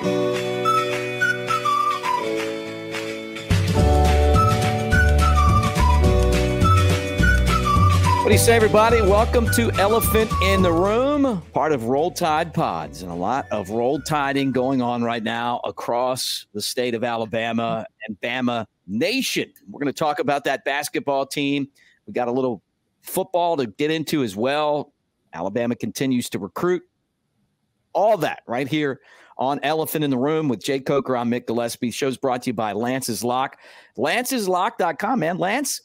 What do you say, everybody? Welcome to Elephant in the Room, part of Roll Tide Pods, and a lot of roll tiding going on right now across the state of Alabama and Bama Nation. We're going to talk about that basketball team. We got a little football to get into as well. Alabama continues to recruit. All that right here on Elephant in the Room with Jake Coker. I'm Mick Gillispie. Show's brought to you by Lance's Lock. Lance'sLock.com, man. Lance,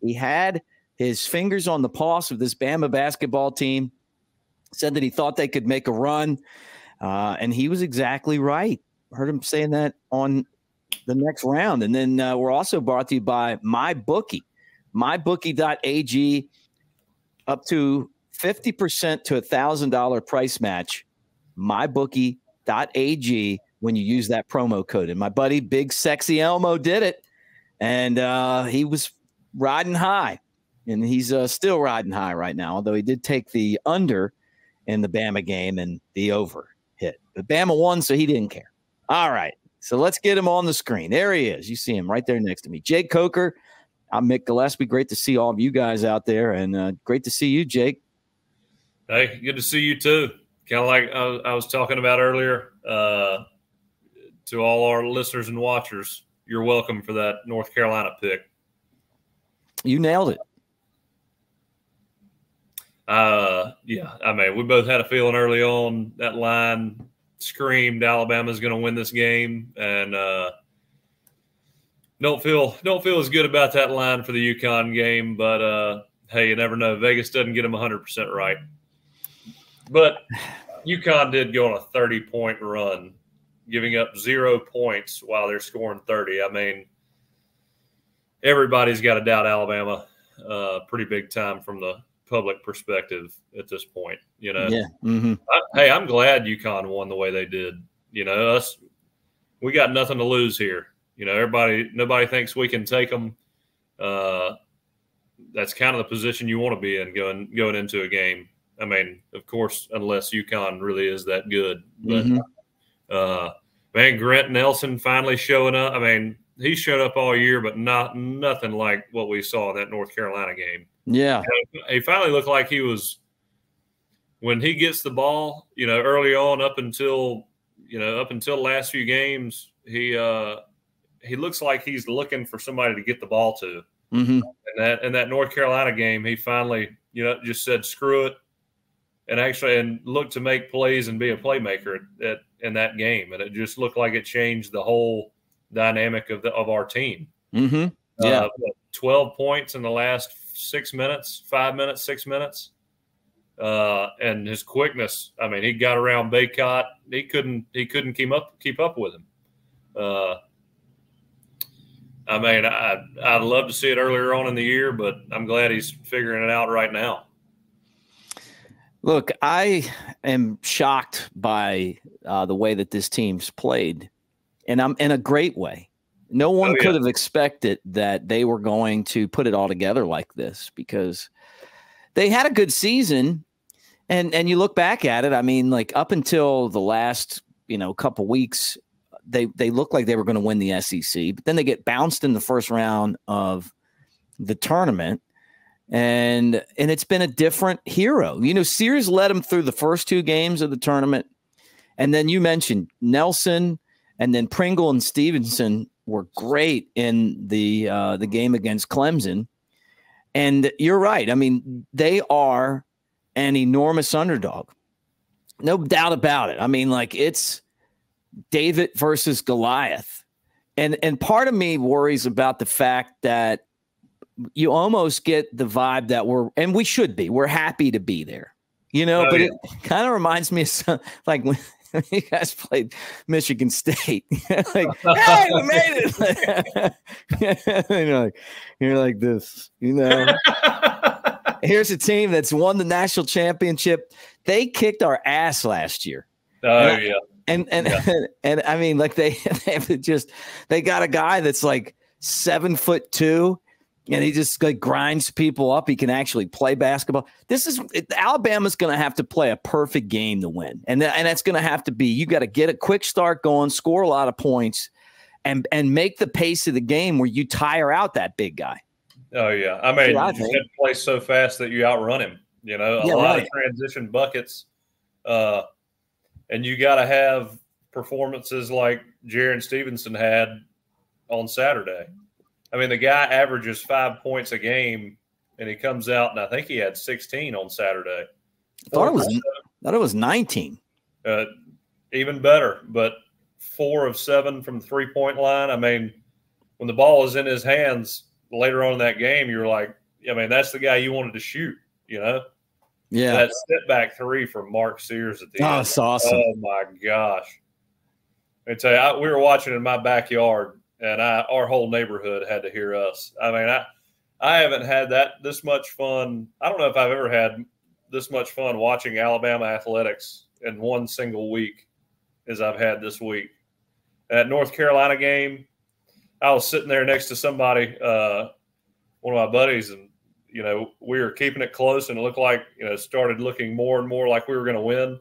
he had his fingers on the pulse of this Bama basketball team, said that he thought they could make a run. Uh, and he was exactly right. Heard him saying that on the next round. And then uh, we're also brought to you by My Bookie, MyBookie, mybookie.ag, up to 50% to a $1,000 price match. MyBookie.ag when you use that promo code. And my buddy, Big Sexy Elmo, did it. And uh, he was riding high and he's uh, still riding high right now. Although he did take the under in the Bama game and the over hit, but Bama won, so he didn't care. All right, so let's get him on the screen. There he is. You see him right there next to me, Jake Coker. I'm Mick Gillispie. Great to see all of you guys out there, and uh, great to see you, Jake. Hey, good to see you too. Kind of like I, I was talking about earlier. Uh, to all our listeners and watchers, you're welcome for that North Carolina pick. You nailed it. Uh, yeah, I mean, we both had a feeling early on that line screamed Alabama's going to win this game, and uh, don't feel don't feel as good about that line for the UConn game. But uh, hey, you never know. Vegas doesn't get them 100 percent right, but UConn did go on a 30 point run, giving up zero points while they're scoring 30. I mean, everybody's got to doubt Alabama uh, pretty big time from the public perspective at this point. You know, yeah. Mm-hmm. I, hey, I'm glad UConn won the way they did. You know, us, we got nothing to lose here. You know, everybody, nobody thinks we can take them. Uh, that's kind of the position you want to be in going going into a game. I mean, of course, unless UConn really is that good. But mm-hmm. uh, man, Grant Nelson finally showing up. I mean, he showed up all year, but not nothing like what we saw in that North Carolina game. Yeah. he finally looked like he was when he gets the ball, you know, early on up until you know, up until the last few games, he uh he looks like he's looking for somebody to get the ball to. Mm-hmm. And that in that North Carolina game, he finally, you know, just said screw it, and actually and looked to make plays and be a playmaker at, in that game, and it just looked like it changed the whole dynamic of the of our team. Mm-hmm. Yeah, uh, twelve points in the last six minutes, five minutes, six minutes. Uh, and his quickness, I mean, he got around Bacot. He couldn't he couldn't keep up keep up with him. Uh, I mean, I I'd love to see it earlier on in the year, but I'm glad he's figuring it out right now. Look, I am shocked by uh, the way that this team's played, and I'm in a great way. No one oh, yeah. could have expected that they were going to put it all together like this because they had a good season. And and you look back at it, I mean, like up until the last, you know, couple weeks, they they looked like they were going to win the SEC, but then they get bounced in the first round of the tournament. And and it's been a different hero. You know, Sears led them through the first two games of the tournament. And then you mentioned Nelson and then Pringle and Stevenson were great in the uh, the game against Clemson. And you're right. I mean, they are an enormous underdog. No doubt about it. I mean, like it's David versus Goliath. And and part of me worries about the fact that you almost get the vibe that we're and we should be. We're happy to be there. You know, oh, but yeah. it kind of reminds me of some, like when you guys played Michigan State. like, hey, we made it. you're like, you're like this, you know. Here's a team that's won the national championship. They kicked our ass last year. Oh and yeah. And and, yeah. and and I mean, like they they have just they got a guy that's like seven foot two, and he just like grinds people up. He can actually play basketball. This is Alabama's going to have to play a perfect game to win, and th- and that's going to have to be you got to get a quick start going, score a lot of points, and and make the pace of the game where you tire out that big guy. Oh yeah, I mean, I you can play so fast that you outrun him. You know, a yeah, lot right. of transition buckets, uh, and you got to have performances like Jarin Stevenson had on Saturday. I mean, the guy averages five points a game, and he comes out, and I think he had 16 on Saturday. I thought it was, I thought it was 19. Uh, even better, but four of seven from the three point line. I mean, when the ball is in his hands later on in that game, you're like, I mean, that's the guy you wanted to shoot, you know? Yeah. That step back three from Mark Sears at the oh, end. That's awesome. Oh my gosh. I tell you, I, we were watching in my backyard and I, our whole neighborhood had to hear us. I mean, I, I haven't had that this much fun. I don't know if I've ever had this much fun watching Alabama athletics in one single week as I've had this week. That North Carolina game, I was sitting there next to somebody, uh, one of my buddies, and you know we were keeping it close, and it looked like you know started looking more and more like we were going to win.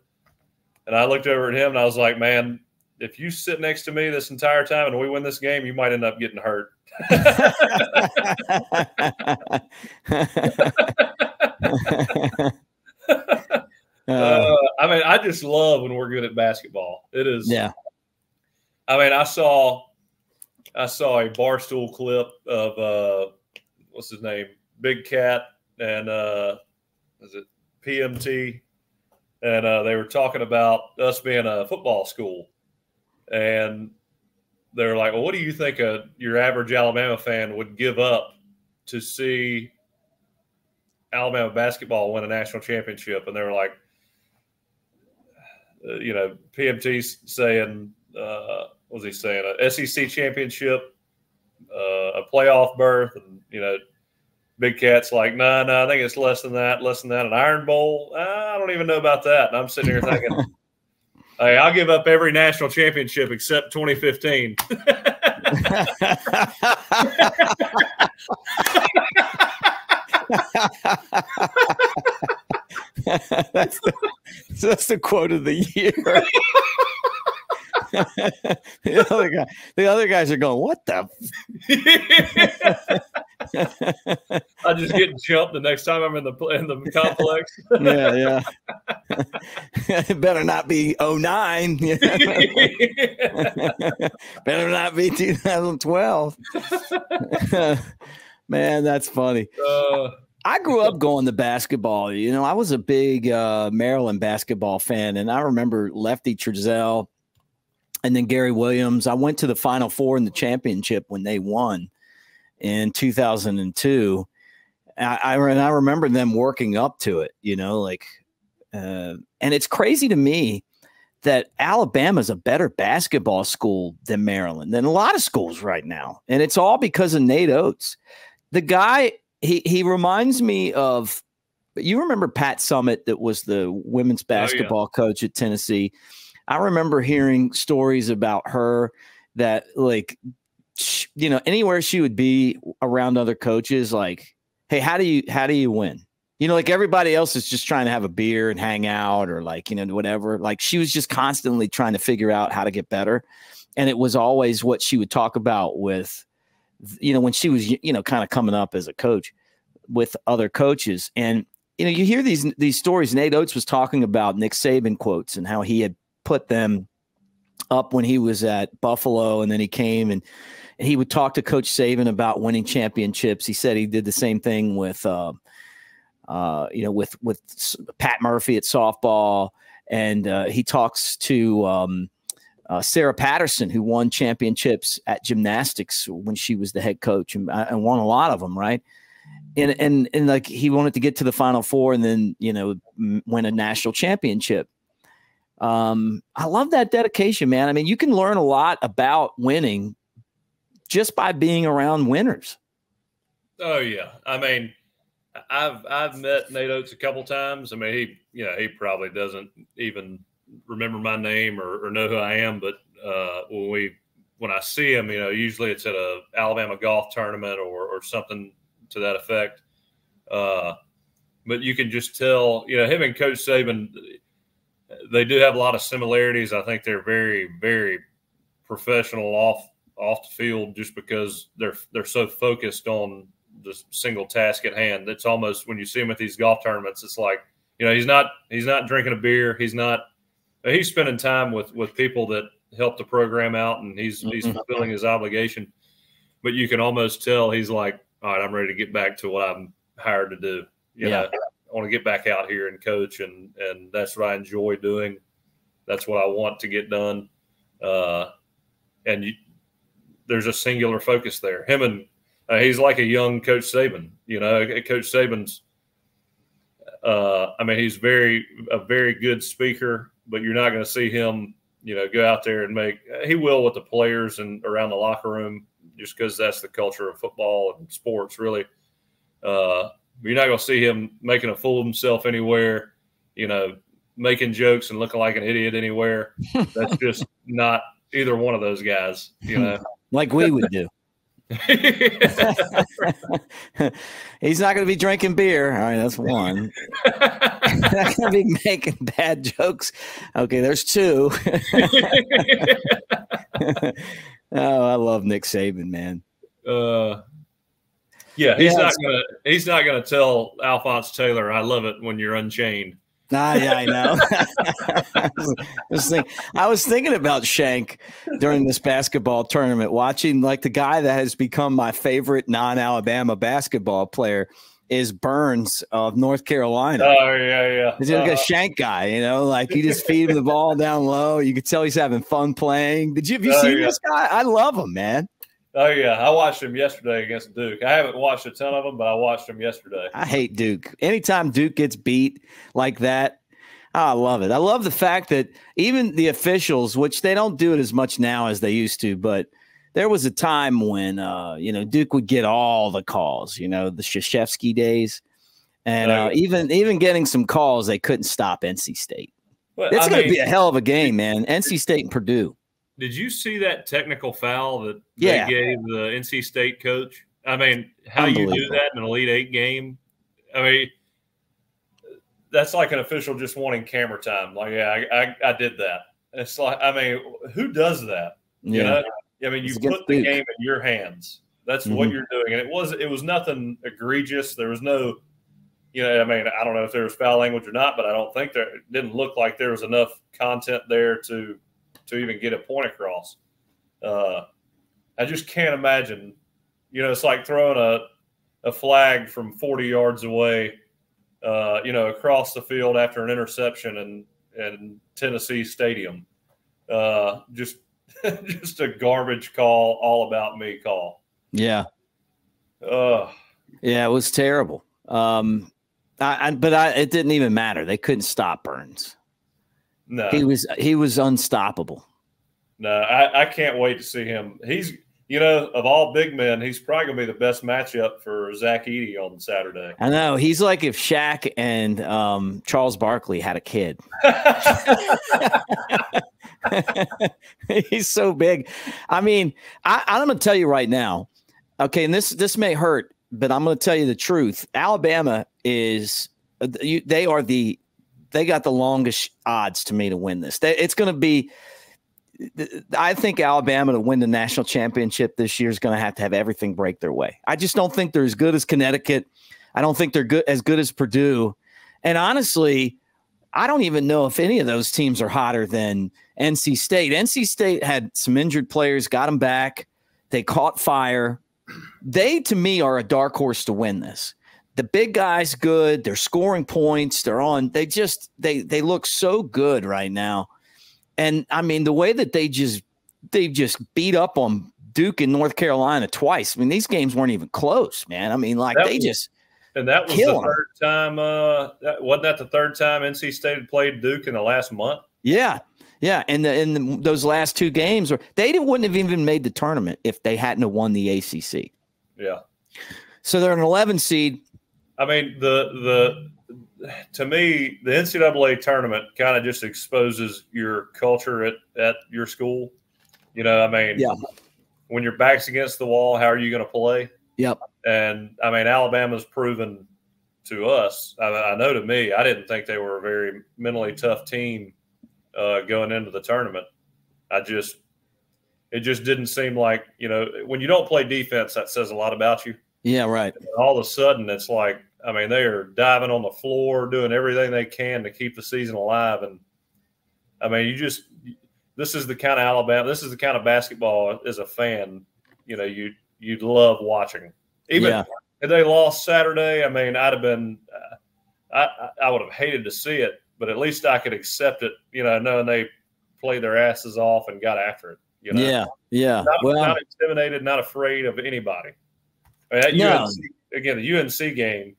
And I looked over at him, and I was like, "Man, if you sit next to me this entire time and we win this game, you might end up getting hurt. uh, I mean, I just love when we're good at basketball. It is. Yeah. I mean, I saw, I saw a barstool clip of uh, what's his name, Big Cat, and uh, is it PMT, and uh, they were talking about us being a football school and they're like, "Well, what do you think a, your average Alabama fan would give up to see Alabama basketball win a national championship?" And they were like, uh, "You know, PMT's saying, uh, what was he saying? A SEC championship, uh, a playoff berth, and you know." Big Cat's like, no, nah, no, nah, I think it's less than that, less than that. An Iron Bowl, I don't even know about that. And I'm sitting here thinking, Hey, I'll give up every national championship except 2015. that's, the, that's the quote of the year. the other guy, the other guys are going, "What the?" I just get jumped the next time I'm in the in the complex. yeah, yeah. it better not be 09. better not be 2012. Man, that's funny. Uh, I grew up going to basketball. You know, I was a big uh, Maryland basketball fan, and I remember Lefty Driesell and then Gary Williams. I went to the Final Four in the championship when they won in 2002. I, I, and I remember them working up to it, you know, like, uh, and it's crazy to me that Alabama is a better basketball school than Maryland, than a lot of schools right now. And it's all because of Nate Oats. The guy, he, he reminds me of, you remember Pat Summitt, that was the women's basketball oh, yeah. coach at Tennessee. I remember hearing stories about her that like you know anywhere she would be around other coaches like hey how do you how do you win? You know like everybody else is just trying to have a beer and hang out or like you know whatever. Like she was just constantly trying to figure out how to get better. And it was always what she would talk about with you know when she was you know kind of coming up as a coach with other coaches. And you know you hear these these stories. Nate Oats was talking about nick saban quotes and how he had put them up when he was at Buffalo, and then he came and, and he would talk to Coach Saban about winning championships. He said he did the same thing with, uh, uh, you know, with with Pat Murphy at softball, and uh, he talks to um, uh, Sarah Patterson, who won championships at gymnastics when she was the head coach and, uh, and won a lot of them, right? And and and like he wanted to get to the Final Four and then you know win a national championship um, I love that dedication, man. I mean, you can learn a lot about winning just by being around winners. Oh yeah, I mean, I've I've met Nate Oats a couple times. I mean, he you know he probably doesn't even remember my name or, or know who I am, but uh, when we when I see him, you know, usually it's at a Alabama golf tournament or, or something to that effect. Uh, but you can just tell, you know, him and Coach Saban, they do have a lot of similarities. I think they're very, very professional off off the field just because they're they're so focused on the single task at hand. It's almost when you see him at these golf tournaments, it's like you know he's not he's not drinking a beer. He's not he's spending time with with people that help the program out, and he's he's mm-hmm. fulfilling his obligation. But you can almost tell he's like, all right, I'm ready to get back to what I'm hired to do. You yeah. know, I want to get back out here and coach, and and that's what I enjoy doing. That's what I want to get done. Uh, and you, there's a singular focus there. Him and uh, he's like a young Coach Saban. You know, Coach Saban's. Uh, I mean, he's very a very good speaker, but you're not going to see him, you know, go out there and make. He will with the players and around the locker room, just because that's the culture of football and sports, really. Uh, you're not going to see him making a fool of himself anywhere. You know, making jokes and looking like an idiot anywhere. That's just not either one of those guys. You know, like we would do. He's not going to be drinking beer. All right, that's one. not going to be making bad jokes. Okay, there's two. oh, I love Nick Saban, man. Uh, yeah, he's yeah, not gonna he's not gonna tell Alphonse Taylor, "I love it when you're unchained." Ah, yeah, I know. I, was thinking, I was thinking about Shank during this basketball tournament, watching like the guy that has become my favorite non-Alabama basketball player is Burns of North Carolina. Oh yeah, yeah. He's like uh, a Shank guy, you know, like you just feed him the ball down low. You could tell he's having fun playing. Did you have you oh, seen yeah. this guy? I love him, man. Oh yeah, I watched him yesterday against Duke. I haven't watched a ton of them, but I watched him yesterday. I hate Duke. Anytime Duke gets beat like that, I love it. I love the fact that even the officials, which they don't do it as much now as they used to, but there was a time when uh, you know Duke would get all the calls. You know the Krzyzewski days, and uh, even even getting some calls, they couldn't stop NC State. It's going to be a hell of a game, man. NC State and Purdue. Did you see that technical foul that yeah. they gave the NC State coach? I mean, how you do that in an Elite Eight game? I mean, that's like an official just wanting camera time. Like, yeah, I, I, I did that. It's like, I mean, who does that? You yeah. know, I mean, you put the Duke. game in your hands. That's mm-hmm. what you're doing, and it was it was nothing egregious. There was no, you know, I mean, I don't know if there was foul language or not, but I don't think there it didn't look like there was enough content there to to even get a point across. Uh, I just can't imagine. You know, it's like throwing a, a flag from 40 yards away, uh, you know, across the field after an interception in, in Tennessee Stadium. Uh, just just a garbage call, all about me call. Yeah. Uh, yeah, it was terrible. Um, I, I, but I, it didn't even matter. They couldn't stop Burns. No, he was he was unstoppable. No, I, I can't wait to see him. He's you know of all big men, he's probably gonna be the best matchup for Zach Edey on Saturday. I know he's like if Shaq and um, Charles Barkley had a kid. he's so big. I mean, I, I'm gonna tell you right now. Okay, and this this may hurt, but I'm going to tell you the truth. Alabama is they are the they got the longest odds to me to win this. It's going to be. I think Alabama to win the national championship this year is going to have to have everything break their way. I just don't think they're as good as Connecticut. I don't think they're good as good as Purdue. And honestly, I don't even know if any of those teams are hotter than NC State. NC State had some injured players, got them back. They caught fire. They, to me, are a dark horse to win this the big guys good. They're scoring points. They're on. They just they they look so good right now. And I mean the way that they just they just beat up on Duke and North Carolina twice. I mean these games weren't even close, man. I mean like that they was, just and that was the third time. Uh, that, wasn't that the third time NC State had played Duke in the last month? Yeah, yeah. And the, in the, those last two games, or they wouldn't have even made the tournament if they hadn't have won the ACC. Yeah. So they're an 11 seed. I mean, the the to me, the NCAA tournament kind of just exposes your culture at at your school. You know, I mean, yeah. When your back's against the wall, how are you going to play? Yep. And I mean, Alabama's proven to us. I, I know to me, I didn't think they were a very mentally tough team uh, going into the tournament. I just, it just didn't seem like you know when you don't play defense, that says a lot about you. Yeah, right. And all of a sudden, it's like I mean, they are diving on the floor, doing everything they can to keep the season alive. And I mean, you just this is the kind of Alabama, this is the kind of basketball as a fan, you know, you you'd love watching. Even yeah. if they lost Saturday, I mean, I'd have been, uh, I I would have hated to see it, but at least I could accept it, you know, knowing they played their asses off and got after it. You know? Yeah, yeah. Not, well, not intimidated, not afraid of anybody. I mean, no. UNC, again, the UNC game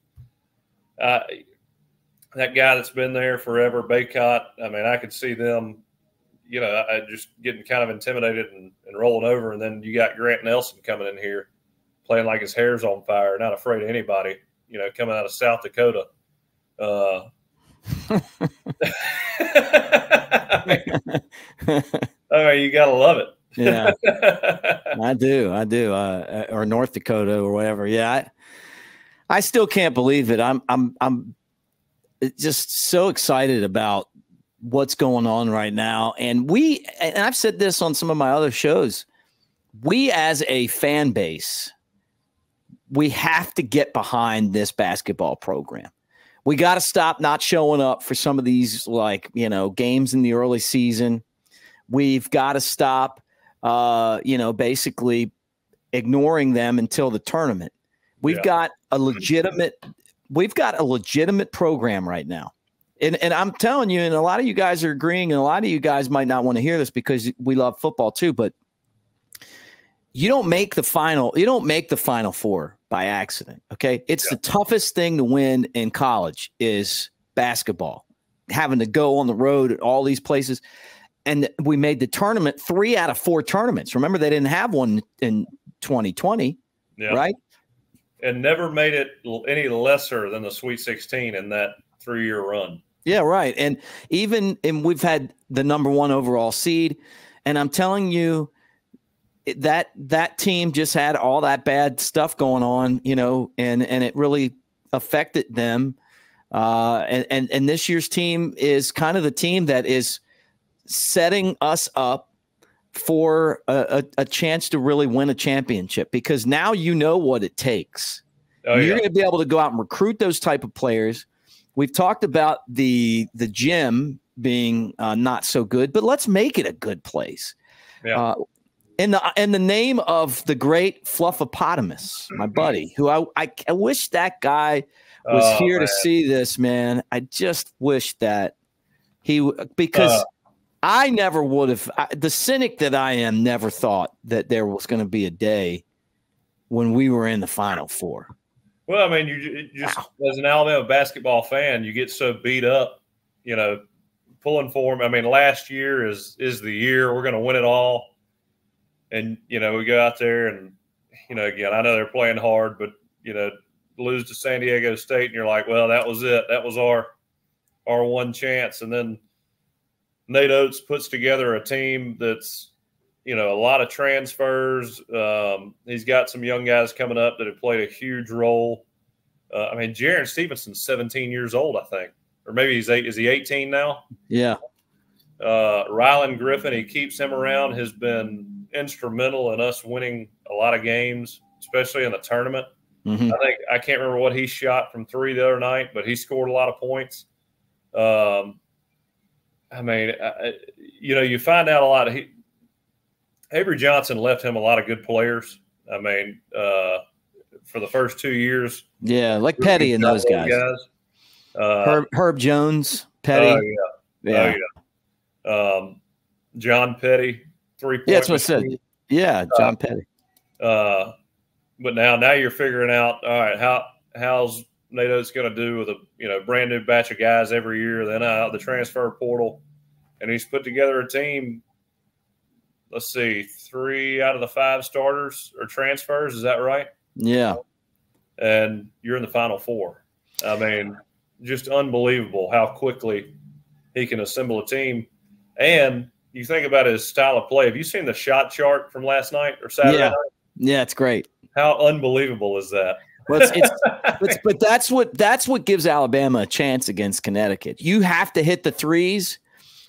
uh, that guy that's been there forever, Bacot. I mean, I could see them, you know, I just getting kind of intimidated and, and rolling over. And then you got Grant Nelson coming in here, playing like his hair's on fire, not afraid of anybody. You know, coming out of South Dakota. Uh, I mean, you gotta love it. yeah, I do. I do. Uh, or North Dakota or whatever. Yeah, I, I still can't believe it. I'm I'm I'm just so excited about what's going on right now. And we and I've said this on some of my other shows. We as a fan base, we have to get behind this basketball program. We got to stop not showing up for some of these like, you know, games in the early season. We've got to stop uh, you know, basically ignoring them until the tournament. We've yeah. got a legitimate we've got a legitimate program right now. And and I'm telling you, and a lot of you guys are agreeing, and a lot of you guys might not want to hear this because we love football too, but you don't make the final, you don't make the final four by accident. Okay. It's yeah. the toughest thing to win in college is basketball. Having to go on the road at all these places. And we made the tournament three out of four tournaments. Remember, they didn't have one in 2020, yeah. right? And never made it any lesser than the Sweet 16 in that three year run. Yeah, right. And even and we've had the number one overall seed, and I'm telling you that that team just had all that bad stuff going on, you know, and and it really affected them. Uh, and and and this year's team is kind of the team that is setting us up for a, a, a, chance to really win a championship because now you know what it takes. Oh, You're yeah. going to be able to go out and recruit those type of players. We've talked about the the gym being uh, not so good, but let's make it a good place. Yeah. Uh, in the in the name of the great Fluffopotamus, my buddy, who I, I, I wish that guy was oh, here man. to see this, man. I just wish that he because uh, I never would have. I, the cynic that I am never thought that there was going to be a day when we were in the Final Four. Well, I mean, you just wow. as an Alabama basketball fan, you get so beat up, you know, pulling for them. I mean, last year is is the year we're going to win it all, and you know, we go out there and you know, again, I know they're playing hard, but you know, lose to San Diego State, and you're like, well, that was it. That was our our one chance, and then Nate Oats puts together a team that's, you know, a lot of transfers. Um, he's got some young guys coming up that have played a huge role. Uh, I mean, Jarin Stevenson's 17 years old, I think, or maybe he's eight. Is he 18 now? Yeah. Uh, Rylan Griffin, he keeps him around, has been instrumental in us winning a lot of games, especially in the tournament. Mm-hmm. I think I can't remember what he shot from three the other night, but he scored a lot of points. Um, I mean, I, you know, you find out a lot of he, Avery Johnson left him a lot of good players. I mean, uh, for the first two years. Yeah, like Petty and those guys. guys. Uh, Herb, Herb, Jones, Petty. Oh, yeah. yeah. Oh, yeah. Um, John Petty, three Yeah, that's what I said. Yeah, John uh, Petty. Uh, but now, now you're figuring out, all right, how how's Nate Oats going to do with a you know brand new batch of guys every year, then out the transfer portal, and he's put together a team. Let's see, three out of the five starters or transfers. Is that right? Yeah. And you're in the final four. I mean, just unbelievable how quickly he can assemble a team. And you think about his style of play. Have you seen the shot chart from last night or Saturday yeah. night? Yeah, it's great. How unbelievable is that? Well, it's, it's, it's, but that's what that's what gives Alabama a chance against Connecticut. You have to hit the threes,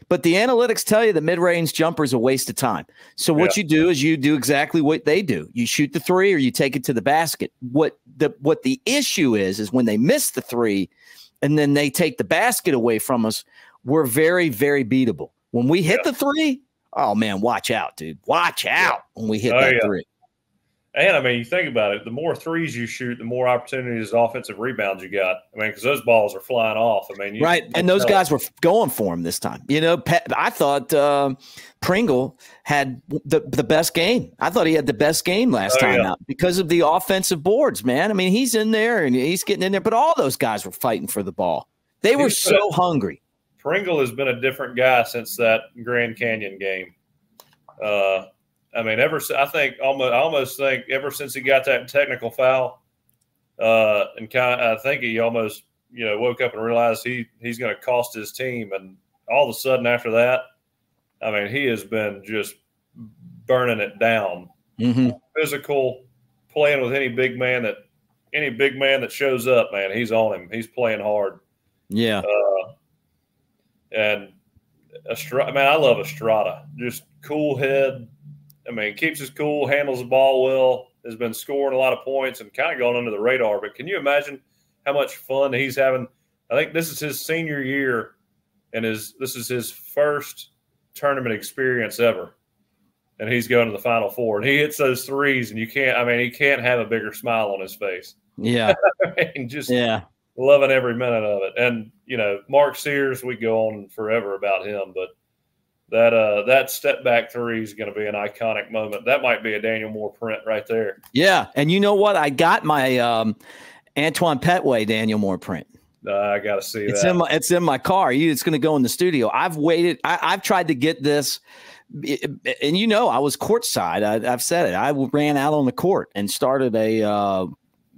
but the analytics tell you the mid-range jumper is a waste of time. So what yeah. you do is you do exactly what they do. You shoot the three or you take it to the basket. What the what the issue is is when they miss the three, and then they take the basket away from us. We're very very beatable. When we hit yeah. the three, oh man, watch out, dude. Watch out when we hit oh, that three. And I mean, you think about it, the more threes you shoot, the more opportunities, offensive rebounds you got. I mean, because those balls are flying off. I mean, you, right. and those guys were going for him this time. You know, I thought uh, Pringle had the, the best game. I thought he had the best game last oh, time yeah. out because of the offensive boards, man. I mean, he's in there and he's getting in there, but all those guys were fighting for the ball. They were so hungry. Pringle has been a different guy since that Grand Canyon game. Uh, I mean, ever I think almost I almost think ever since he got that technical foul, uh, and kind of I think he almost you know woke up and realized he he's going to cost his team, and all of a sudden after that, I mean, he has been just burning it down, mm-hmm. physical, playing with any big man that any big man that shows up, man, he's on him. He's playing hard. Yeah. Uh, and Estrada, man, I love Estrada. Just cool head, I mean, keeps his cool, handles the ball well, has been scoring a lot of points and kind of gone under the radar. But can you imagine how much fun he's having? I think this is his senior year, and his this is his first tournament experience ever. And he's going to the Final Four, and he hits those threes, and you can't. I mean, he can't have a bigger smile on his face. Yeah, I mean, just yeah, loving every minute of it. And you know, Mark Sears, we go on forever about him, but that uh that step back three is going to be an iconic moment. That might be a Daniel Moore print right there. Yeah, and you know what? I got my um, Antoine Pettway Daniel Moore print. Uh, I got to see it's that. in my it's in my car. It's going to go in the studio. I've waited. I, I've tried to get this and you know, I was courtside. I, have said it. I ran out on the court and started a uh,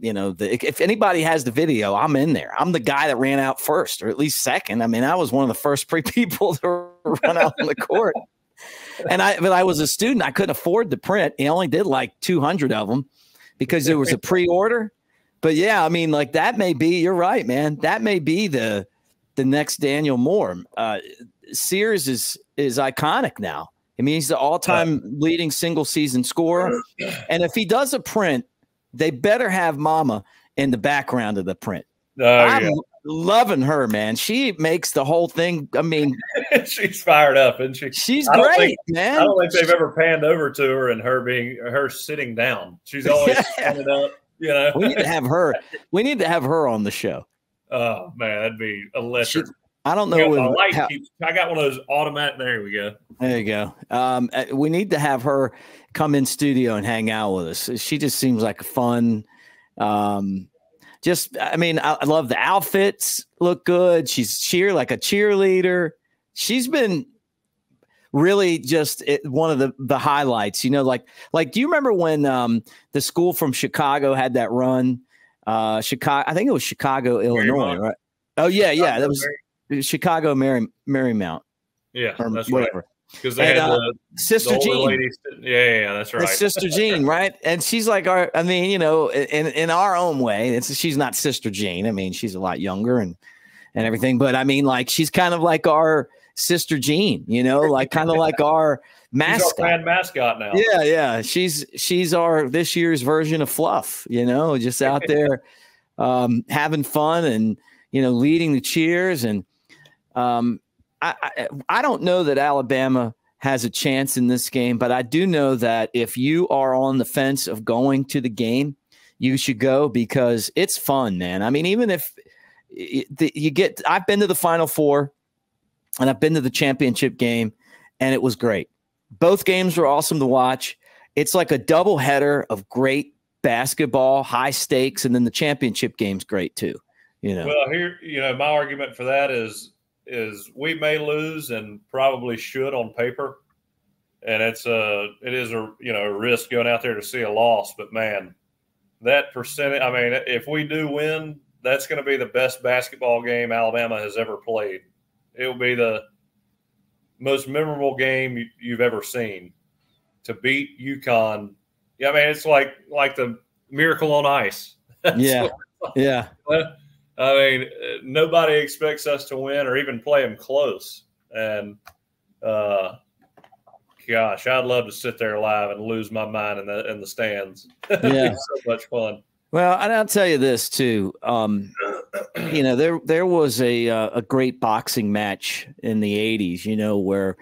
you know, the, if anybody has the video, I'm in there. I'm the guy that ran out first, or at least second. I mean, I was one of the first pre people to run out on the court. And I, but I was a student. I couldn't afford the print. He only did like 200 of them because there was a pre-order. But yeah, I mean, like that may be. You're right, man. That may be the the next Daniel Moore. Uh, Sears is is iconic now. I mean, he's the all-time leading single season scorer. And if he does a print they better have Mama in the background of the print. Oh, I'm yeah. Loving her, man. She makes the whole thing. I mean, she's fired up, isn't she? She's great, think, man. I don't think they've ever panned over to her and her being her sitting down. She's always standing up. You know, we need to have her. We need to have her on the show. Oh man, that'd be electric. She, I don't know. When, light how, keeps, I got one of those automatic. There we go. There you go. Um, uh, we need to have her come in studio and hang out with us. She just seems like a fun. Um, just, I mean, I, I love the outfits. Look good. She's cheer like a cheerleader. She's been really just it, one of the the highlights. You know, like like do you remember when um, the school from Chicago had that run? Uh, Chicago, I think it was Chicago, Illinois, right? Oh yeah, yeah, that was. Chicago Mary Marymount. Yeah, that's whatever. right. Because they and, had uh, the, Sister the Jean. Lady, yeah, yeah, that's right. Sister Jean, right? And she's like our. I mean, you know, in in our own way, it's she's not Sister Jean. I mean, she's a lot younger and and everything. But I mean, like she's kind of like our Sister Jean. You know, like kind of like our mascot. Our mascot now. Yeah, yeah. She's she's our this year's version of Fluff. You know, just out there um, having fun and you know leading the cheers and um, I, don't know that Alabama has a chance in this game, but I do know that if you are on the fence of going to the game, you should go because it's fun, man. I mean, even if you get, I've been to the Final Four and I've been to the championship game, and it was great. Both games were awesome to watch. It's like a double header of great basketball, high stakes, and then the championship game's great too. You know. Well, here, you know, my argument for that is is we may lose and probably should on paper, and it's a it is a you know a risk going out there to see a loss. But man, that percentage. I mean, if we do win, that's going to be the best basketball game Alabama has ever played. It will be the most memorable game you've ever seen. To beat UConn Yeah, I mean, it's like like the miracle on ice. yeah, yeah. I mean, nobody expects us to win or even play them close. And uh, gosh, I'd love to sit there live and lose my mind in the in the stands. Yeah, so much fun. Well, and I'll tell you this too. Um, you know, there there was a uh, a great boxing match in the '80s. You know, where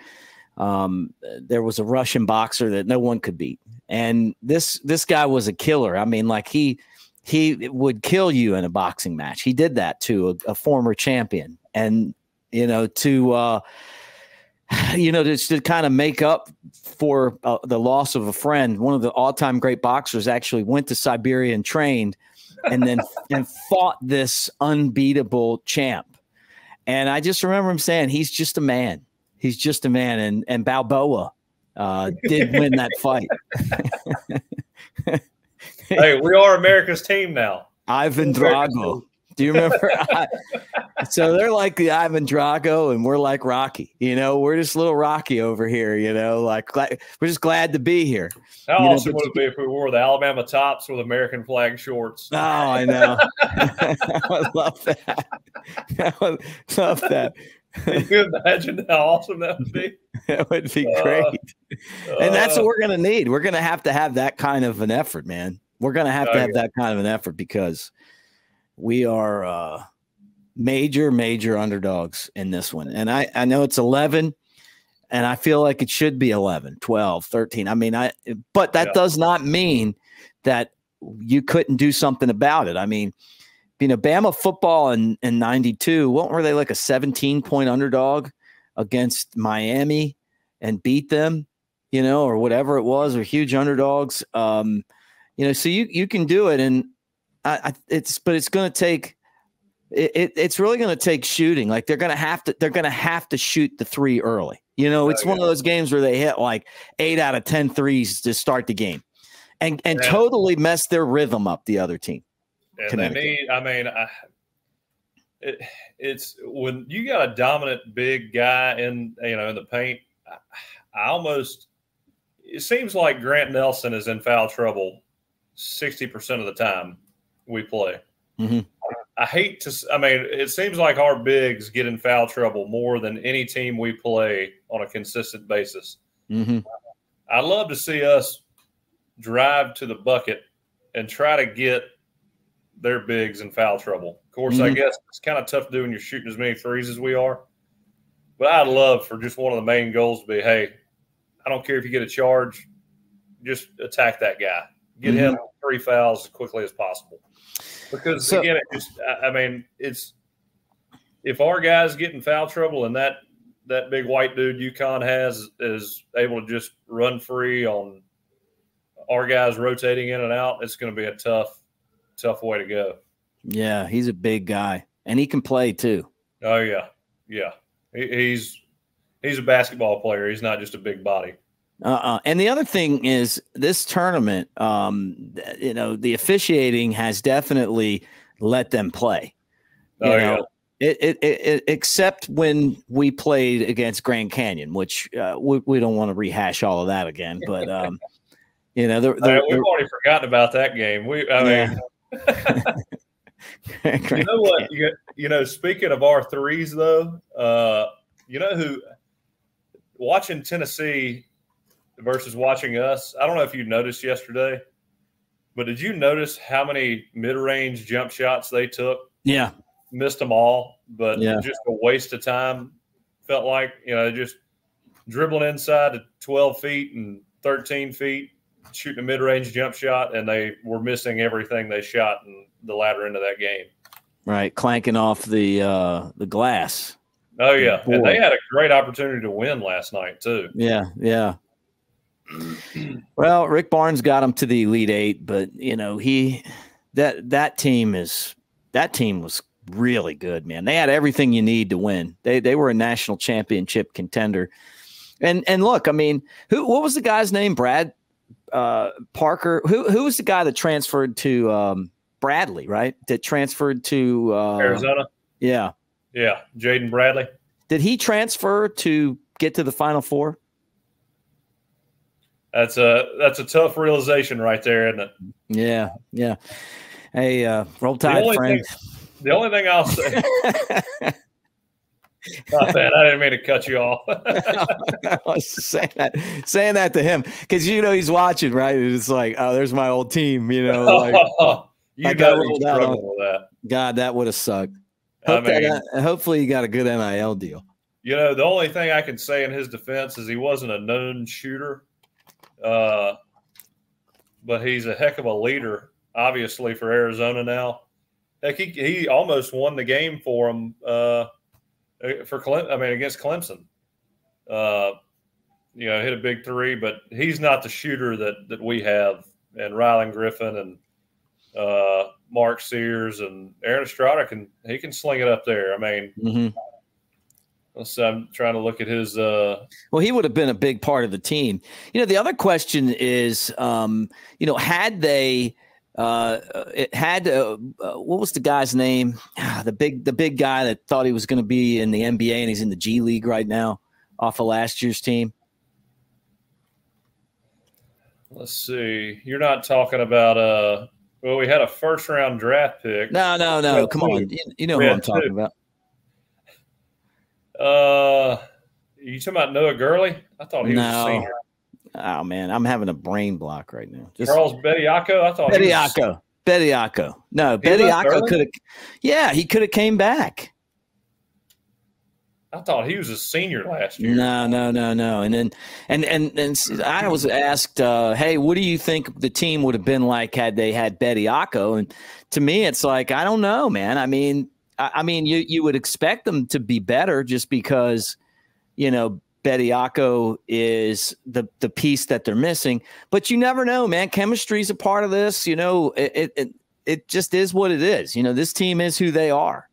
um, there was a Russian boxer that no one could beat, and this this guy was a killer. I mean, like he he would kill you in a boxing match. He did that to a, a former champion, and you know to. Uh, you know, to, to kind of make up for uh, the loss of a friend, one of the all-time great boxers actually went to Siberia and trained, and then and fought this unbeatable champ. And I just remember him saying, "He's just a man. He's just a man." And and Balboa uh, did win that fight. hey, we are America's team now. Ivan Drago. Do you remember? so they're like the Ivan Drago, and we're like Rocky. You know, we're just little Rocky over here. You know, like, like we're just glad to be here. How you awesome know, would it be if we wore the Alabama tops with American flag shorts? Oh, I know. I would love that. I would love that. Can you imagine how awesome that would be? that would be uh, great. Uh, and that's what we're going to need. We're going to have to have that kind of an effort, man. We're going to have to have that kind of an effort because we are uh, major, major underdogs in this one. And I, I know it's 11 and I feel like it should be 11, 12, 13. I mean, I, but that yeah. does not mean that you couldn't do something about it. I mean, you know, Bama football in, in 92, what were they like a 17 point underdog against Miami and beat them, you know, or whatever it was, or huge underdogs. Um, you know, so you, you can do it. And I, I it's, but it's going to take, it, it, it's really going to take shooting. Like they're going to have to, they're going to have to shoot the three early. You know, it's oh, one of those games where they hit like eight out of ten threes to start the game and, and yeah. totally mess their rhythm up the other team. And they need, I mean, I, it, it's when you got a dominant big guy in, you know, in the paint, I, I almost, it seems like Grant Nelson is in foul trouble 60% of the time we play. Mm-hmm. I hate to, I mean, it seems like our bigs get in foul trouble more than any team we play on a consistent basis. Mm-hmm. I'd love to see us drive to the bucket and try to get their bigs in foul trouble. Of course, mm-hmm. I guess it's kind of tough to do when you're shooting as many threes as we are. But I'd love for just one of the main goals to be, hey, I don't care if you get a charge, just attack that guy. Get mm-hmm. him three fouls as quickly as possible. Because so, again, it just I mean, it's if our guys get in foul trouble and that that big white dude UConn has is able to just run free on our guys rotating in and out, it's going to be a tough, tough way to go. Yeah, he's a big guy, and he can play too. Oh yeah, yeah. He, he's he's a basketball player. He's not just a big body. Uh-uh. And the other thing is this tournament, um, you know, the officiating has definitely let them play. You oh, know, yeah. it, it, it, except when we played against Grand Canyon, which uh, we, we don't want to rehash all of that again. But, um, you know, they're, they're, we've already forgotten about that game. We, I mean, you know what? You, you know, speaking of our threes, though, uh, you know who watching Tennessee versus watching us. I don't know if you noticed yesterday, but did you notice how many mid-range jump shots they took? Yeah, missed them all, but yeah. just a waste of time. Felt like you know just dribbling inside to 12 feet and 13 feet, shooting a mid-range jump shot, and they were missing everything they shot in the latter end of that game. Right, clanking off the uh, the glass. Oh yeah, Boy. and they had a great opportunity to win last night too. Yeah, yeah well, Rick Barnes got him to the Elite Eight, but you know he that that team is that team was really good, man. They had everything you need to win. They they were a national championship contender. And and look, I mean, who what was the guy's name? Brad uh, Parker. Who who was the guy that transferred to um, Bradley, right? That transferred to uh, Arizona. Yeah. Yeah, Jaden Bradley. Did he transfer to get to the Final Four? That's a that's a tough realization right there, isn't it? Yeah, yeah. Hey, uh, roll tide, Frank. the only thing I'll say. Not bad. I didn't mean to cut you off. I was saying that, saying that to him because you know he's watching, right? It's like, oh, there's my old team. You know, like, you I got rolled out on that. God, that would have sucked. Hope I mean, that, hopefully, you got a good NIL deal. You know, the only thing I can say in his defense is he wasn't a known shooter, uh, but he's a heck of a leader, obviously for Arizona now. Heck, he, he almost won the game for him. Uh, uh, for Clem, I mean against Clemson. Uh, you know, hit a big three, but he's not the shooter that that we have. And Rylan Griffin and uh, Mark Sears and Aaron Estrada can he can sling it up there. I mean, mm-hmm. Let's, I'm trying to look at his. Uh, well, he would have been a big part of the team. You know, the other question is, um, you know, had they uh, it had uh, uh, what was the guy's name? Ah, the big the big guy that thought he was going to be in the NBA and he's in the G League right now, off of last year's team. Let's see. You're not talking about uh. Well, we had a first round draft pick. No, no, no. Come two. on, you, you know we who I'm talking two. about. Uh, you talking about Noah Gurley? I thought he no. was a senior. Oh man, I'm having a brain block right now. Just, Charles Bediako. I thought Bediako. Bediako. No, Bediako could have. Yeah, he could have came back. I thought he was a senior last year. No, no, no, no. And then, and and and I was asked, uh, "Hey, what do you think the team would have been like had they had Bediako?" And to me, it's like I don't know, man. I mean, I mean, you you would expect them to be better just because, you know, Bediako is the the piece that they're missing. But you never know, man. Chemistry is a part of this. You know, it, it it just is what it is. You know, this team is who they are.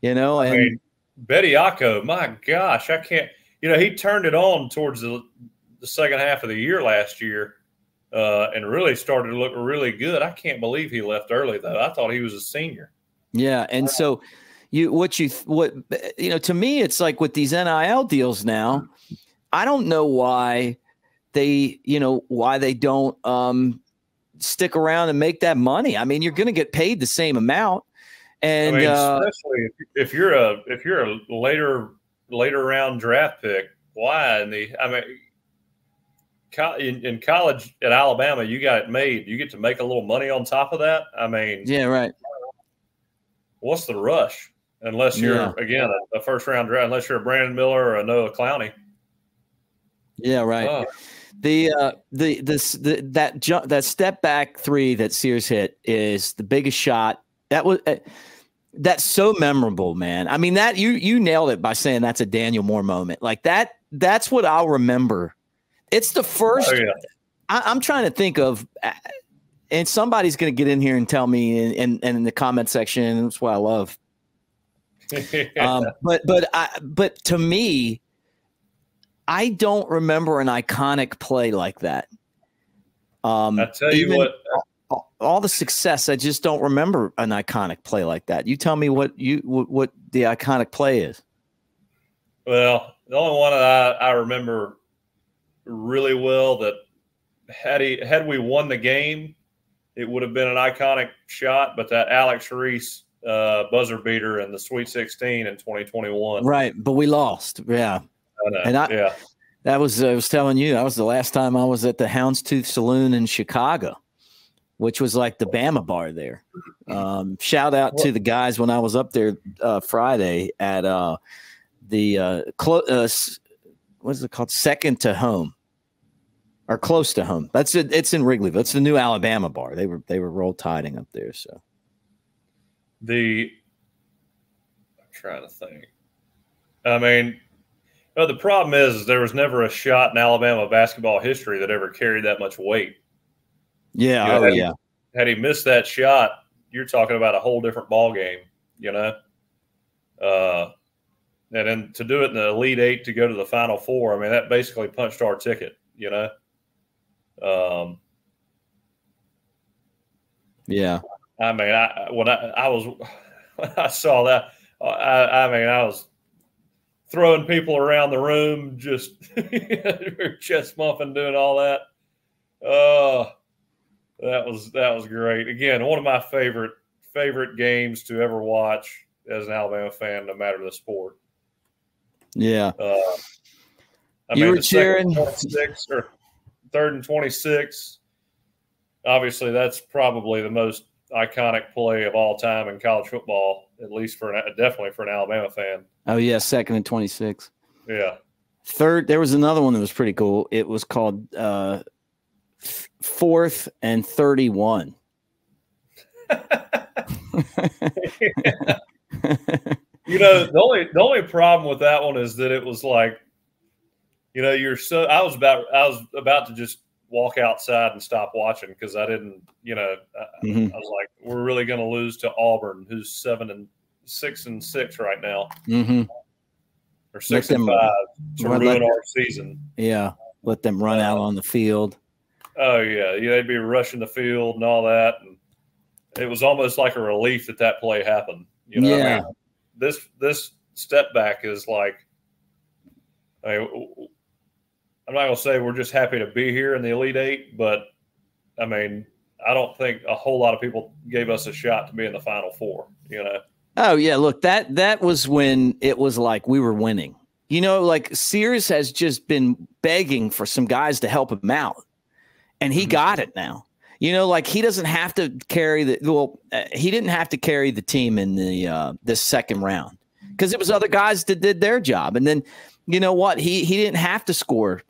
You know, and I mean, Bediako, my gosh, I can't. You know, he turned it on towards the the second half of the year last year, uh, and really started to look really good. I can't believe he left early though. I thought he was a senior. Yeah, and so you what you what you know to me it's like with these NIL deals now I don't know why they, you know, why they don't um, stick around and make that money. I mean, you're going to get paid the same amount, and I mean, uh, especially if you're a if you're a later later round draft pick, why? And the I mean, in, in college at Alabama, you got it made. You get to make a little money on top of that. I mean, yeah, right. What's the rush? Unless you're yeah. again a, a, first round draft, unless you're a Brandon Miller or a Noah Clowney. Yeah, right. Oh. The uh, the this the, that jump that step back three that Sears hit is the biggest shot. That was uh, that's so memorable, man. I mean that you you nailed it by saying that's a Daniel Moore moment. Like that that's what I'll remember. It's the first. Oh, yeah. I, am trying to think of, uh, and somebody's going to get in here and tell me, and in, the comment section. That's what I love. um, but but I, but to me, I don't remember an iconic play like that. Um, I tell you what, all, all, the success, I just don't remember an iconic play like that. You tell me what you what, what the iconic play is. Well, the only one that I, I remember really well that had he had we won the game, it would have been an iconic shot. But that Alex Reese uh, buzzer beater in the Sweet 16 in 2021, right? But we lost. Yeah, I and I, yeah, that was I was telling you that was the last time I was at the Houndstooth Saloon in Chicago, which was like the Bama bar there. Um, shout out to the guys when I was up there uh, Friday at uh, the uh, clo- uh, what is it called? Second to home or close to home. That's it. It's in Wrigleyville. It's the new Alabama bar. They were they were roll tiding up there. So the I'm trying to think. I mean, the problem is, is, there was never a shot in Alabama basketball history that ever carried that much weight. Yeah, you know, oh had, yeah. Had he missed that shot, you're talking about a whole different ball game. You know, uh, and then to do it in the Elite Eight to go to the Final Four, I mean, that basically punched our ticket. You know. Um, yeah. I mean, I when I, I was when I saw that, I, I mean, I was throwing people around the room, just chest muffing, doing all that. Oh, that was that was great. Again, one of my favorite favorite games to ever watch as an Alabama fan, no matter the sport. Yeah. Uh, I you mean, were cheering six or third and twenty six. Obviously, that's probably the most iconic play of all time in college football, at least for an, definitely for an Alabama fan. Oh yeah, second and twenty six. Yeah. Third, there was another one that was pretty cool. It was called uh, fourth and thirty one. you know, the only the only problem with that one is that it was like, you know, you're so. I was about I was about to just walk outside and stop watching because I didn't, you know, mm-hmm. I, was like, we're really going to lose to Auburn, who's seven and six and six right now, mm-hmm. or six and five to ruin let, our season. Yeah, let them run uh, out on the field. Oh yeah, yeah, they'd be rushing the field and all that, and it was almost like a relief that that play happened. You know, yeah. I mean, this this step back is like. I mean, I'm not going to say we're just happy to be here in the Elite Eight, but I mean, I don't think a whole lot of people gave us a shot to be in the Final Four. You know. Oh yeah, look that that was when it was like we were winning. You know, like Sears has just been begging for some guys to help him out, and he mm-hmm. got it now. You know, like he doesn't have to carry the well, uh, he didn't have to carry the team in the uh, this second round because it was other guys that did their job, and then you know what he he didn't have to score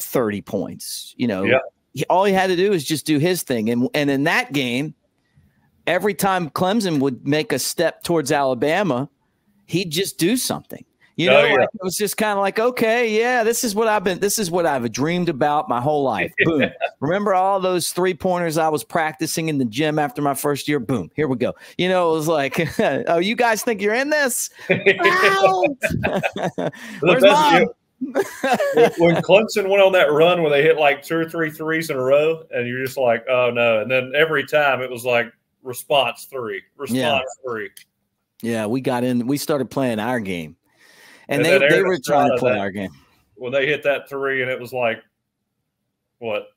30 points. You know, yeah. he, all he had to do is just do his thing. And and in that game, every time Clemson would make a step towards Alabama, he'd just do something. You know, oh, yeah. like it was just kind of like, okay, yeah, this is what I've been, this is what I've dreamed about my whole life. Boom. Remember all those three pointers I was practicing in the gym after my first year? Boom, here we go. You know, it was like, oh, you guys think you're in this? Where's mom? when Clemson went on that run where they hit like two or three threes in a row, and you're just like, oh no. And then every time it was like response three, response yeah. three. Yeah, we got in, we started playing our game. And, and they, they were trying to play that, our game. When they hit that three, and it was like, what,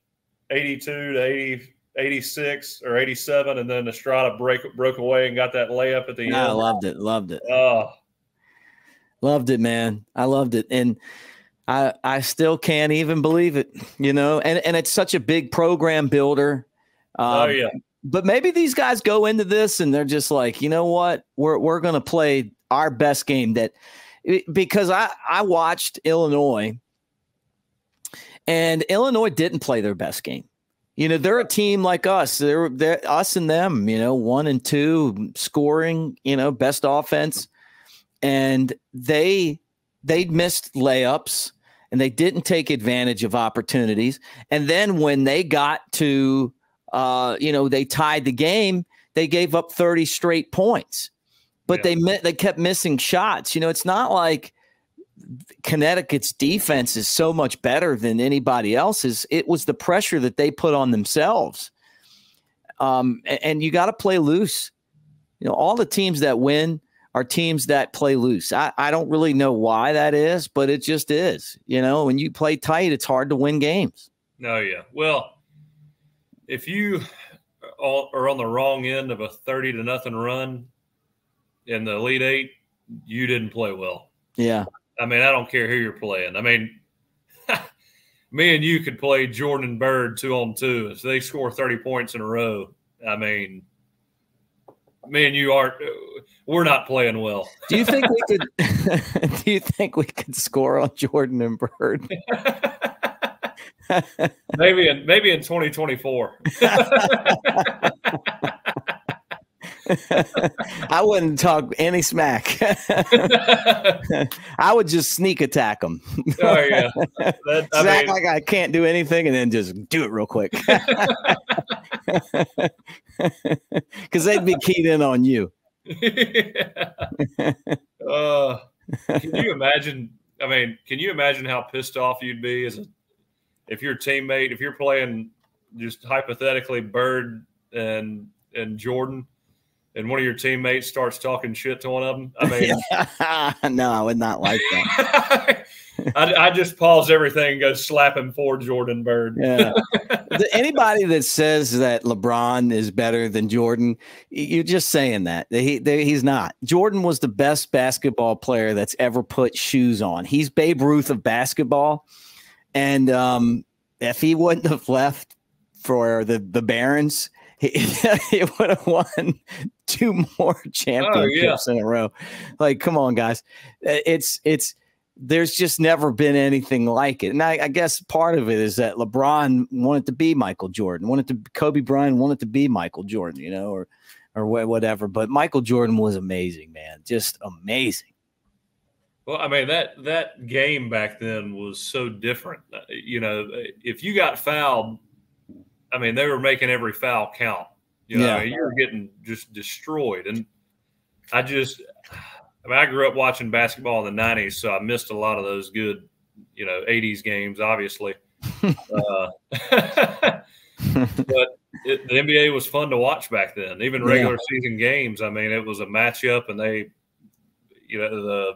82 to 80, 86 or 87, and then Estrada break broke away and got that layup at the no, end. I loved it. Loved it. Oh, loved it, man. I loved it. And, I I still can't even believe it, you know. And and it's such a big program builder. Um, oh yeah. But maybe these guys go into this and they're just like, you know what, we're we're going to play our best game. That because I I watched Illinois, and Illinois didn't play their best game. You know, they're a team like us. They're, they're us and them. You know, one and two scoring. You know, best offense, and they they missed layups and they didn't take advantage of opportunities. And then when they got to, uh, you know, they tied the game, they gave up 30 straight points. But yeah. they they kept missing shots. You know, it's not like Connecticut's defense is so much better than anybody else's. It was the pressure that they put on themselves. Um, and, and you got to play loose. You know, all the teams that win – are teams that play loose. I, I don't really know why that is, but it just is. You know, when you play tight, it's hard to win games. No, yeah. Well, if you are on the wrong end of a 30 to nothing run in the Elite Eight, you didn't play well. Yeah. I mean, I don't care who you're playing. I mean, me and you could play Jordan Bird two on two. If they score 30 points in a row, I mean, me and you aren't we're not playing well. do you think we could do you think we could score on Jordan and Bird? maybe in maybe in 2024. I wouldn't talk any smack. I would just sneak attack them. oh yeah, that, I act like I can't do anything, and then just do it real quick. Because they'd be keyed in on you. uh, can you imagine? I mean, can you imagine how pissed off you'd be as a, if your teammate, if you're playing just hypothetically Bird and and Jordan, and one of your teammates starts talking shit to one of them. I mean, no, I would not like that. I, I, just pause everything and go slap him for Jordan Bird. yeah. Anybody that says that LeBron is better than Jordan, you're just saying that. He, he's not. Jordan was the best basketball player that's ever put shoes on. He's Babe Ruth of basketball. And um, if he wouldn't have left for the, the Barons, he, he would have won two more championships oh, yeah. in a row. Like, come on, guys. It's, it's, there's just never been anything like it. And I, I, guess part of it is that LeBron wanted to be Michael Jordan, wanted to Kobe Bryant wanted to be Michael Jordan, you know, or or whatever. But Michael Jordan was amazing, man, just amazing. Well, I mean that that game back then was so different. Uh, you know, if you got fouled, I mean they were making every foul count. You know, yeah. you were getting just destroyed, and I just I mean, I grew up watching basketball in the '90s, so I missed a lot of those good, you know, '80s games. Obviously, uh, but it, the NBA was fun to watch back then. Even regular yeah. season games. I mean, it was a matchup, and they, you know, the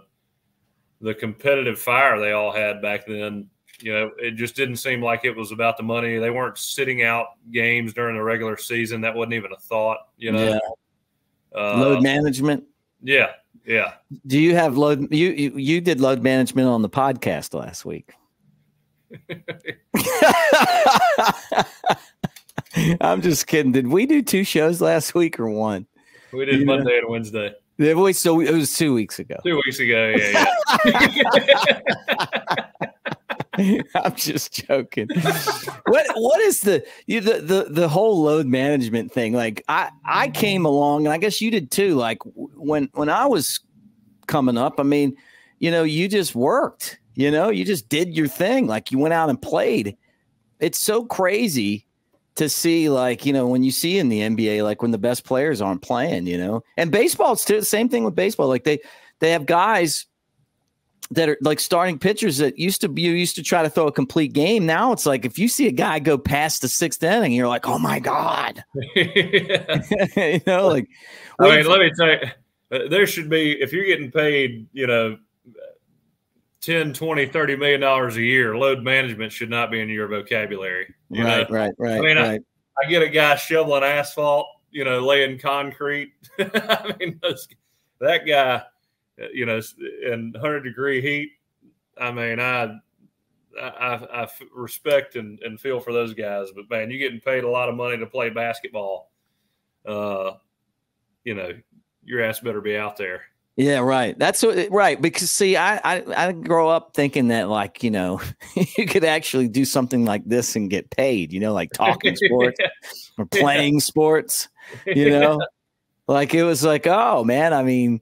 the competitive fire they all had back then. You know, it just didn't seem like it was about the money. They weren't sitting out games during the regular season. That wasn't even a thought. You know, yeah. uh, load management. Yeah, yeah. Do you have load? You, you you did load management on the podcast last week. I'm just kidding. Did we do two shows last week or one? We did Monday and Wednesday. Did we? So it was two weeks ago. Two weeks ago. Yeah. yeah. I'm just joking. what what is the you the, the the whole load management thing? Like I I came mm-hmm. along and I guess you did too. Like when when I was coming up, I mean, you know, you just worked. You know, you just did your thing. Like you went out and played. It's so crazy to see like you know when you see in the NBA like when the best players aren't playing. You know, and baseball it's the same thing with baseball. Like they they have guys that are like starting pitchers that used to be you used to try to throw a complete game. Now it's like if you see a guy go past the sixth inning, you're like, oh my god, you know, like. I mean, let me tell you, uh, there should be if you're getting paid, you know. 10 20 30 million dollars a year load management should not be in your vocabulary you right know? right right i mean right. I, I, get a guy shoveling asphalt you know laying concrete i mean those, that guy you know, in 100 degree heat. I mean, I, I, I respect and, and feel for those guys, but man, you're getting paid a lot of money to play basketball. Uh, you know, your ass better be out there. Yeah, right. That's what, right. Because see, I, I I grow up thinking that like you know you could actually do something like this and get paid. You know, like talking sports or playing yeah. sports. You know, like it was like oh man. I mean,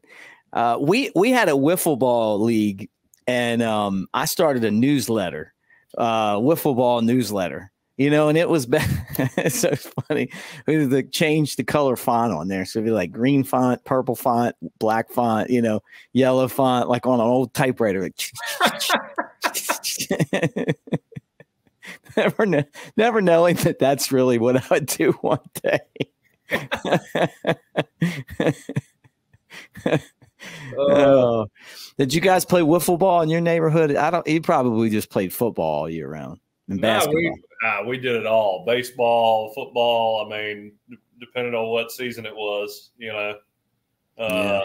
uh, we we had a wiffle ball league, and um, I started a newsletter, uh, wiffle ball newsletter. You know, and it was it's so funny. We to change the color font on there, so it'd be like green font, purple font, black font, you know, yellow font, like on an old typewriter. Like, never, never knowing that that's really what I would do one day. Oh. Did you guys play wiffle ball in your neighborhood? I don't. You probably just played football all year round and basketball. we, uh, we did it all: baseball, football. I mean, depending on what season it was, you know. Uh, yeah.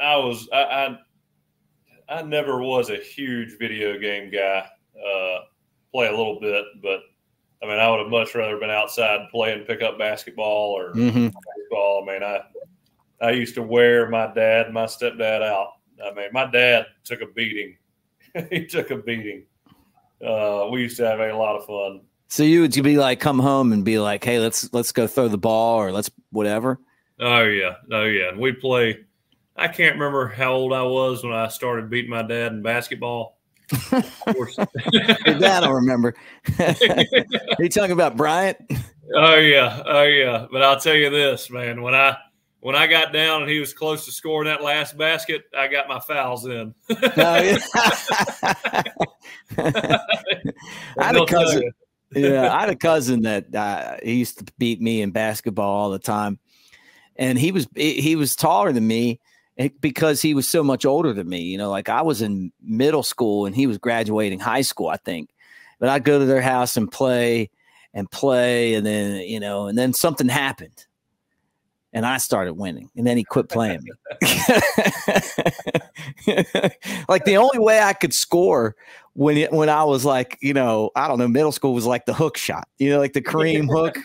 I was I, I, I never was a huge video game guy. Uh, play a little bit, but I mean, I would have much rather been outside playing pickup basketball or mm-hmm. baseball. I mean, I I used to wear my dad my stepdad out. I mean, my dad took a beating. he took a beating. Uh, we used to have a lot of fun. So you would you be like, come home and be like, hey, let's let's go throw the ball or let's whatever. Oh yeah, oh yeah. And we play. I can't remember how old I was when I started beating my dad in basketball. Of course. that I remember. Are you talking about Bryant? Oh yeah, oh yeah. But I'll tell you this, man. When I when I got down and he was close to scoring that last basket, I got my fouls in. oh, yeah. I had a cousin. yeah, I had a cousin that uh, he used to beat me in basketball all the time, and he was he was taller than me eh, because he was so much older than me. You know, like I was in middle school and he was graduating high school, I think. But I'd go to their house and play and play, and then you know, and then something happened, and I started winning, and then he quit playing me. like the only way I could score when it, when I was like, you know, I don't know, middle school was like the hook shot, you know, like the cream hook.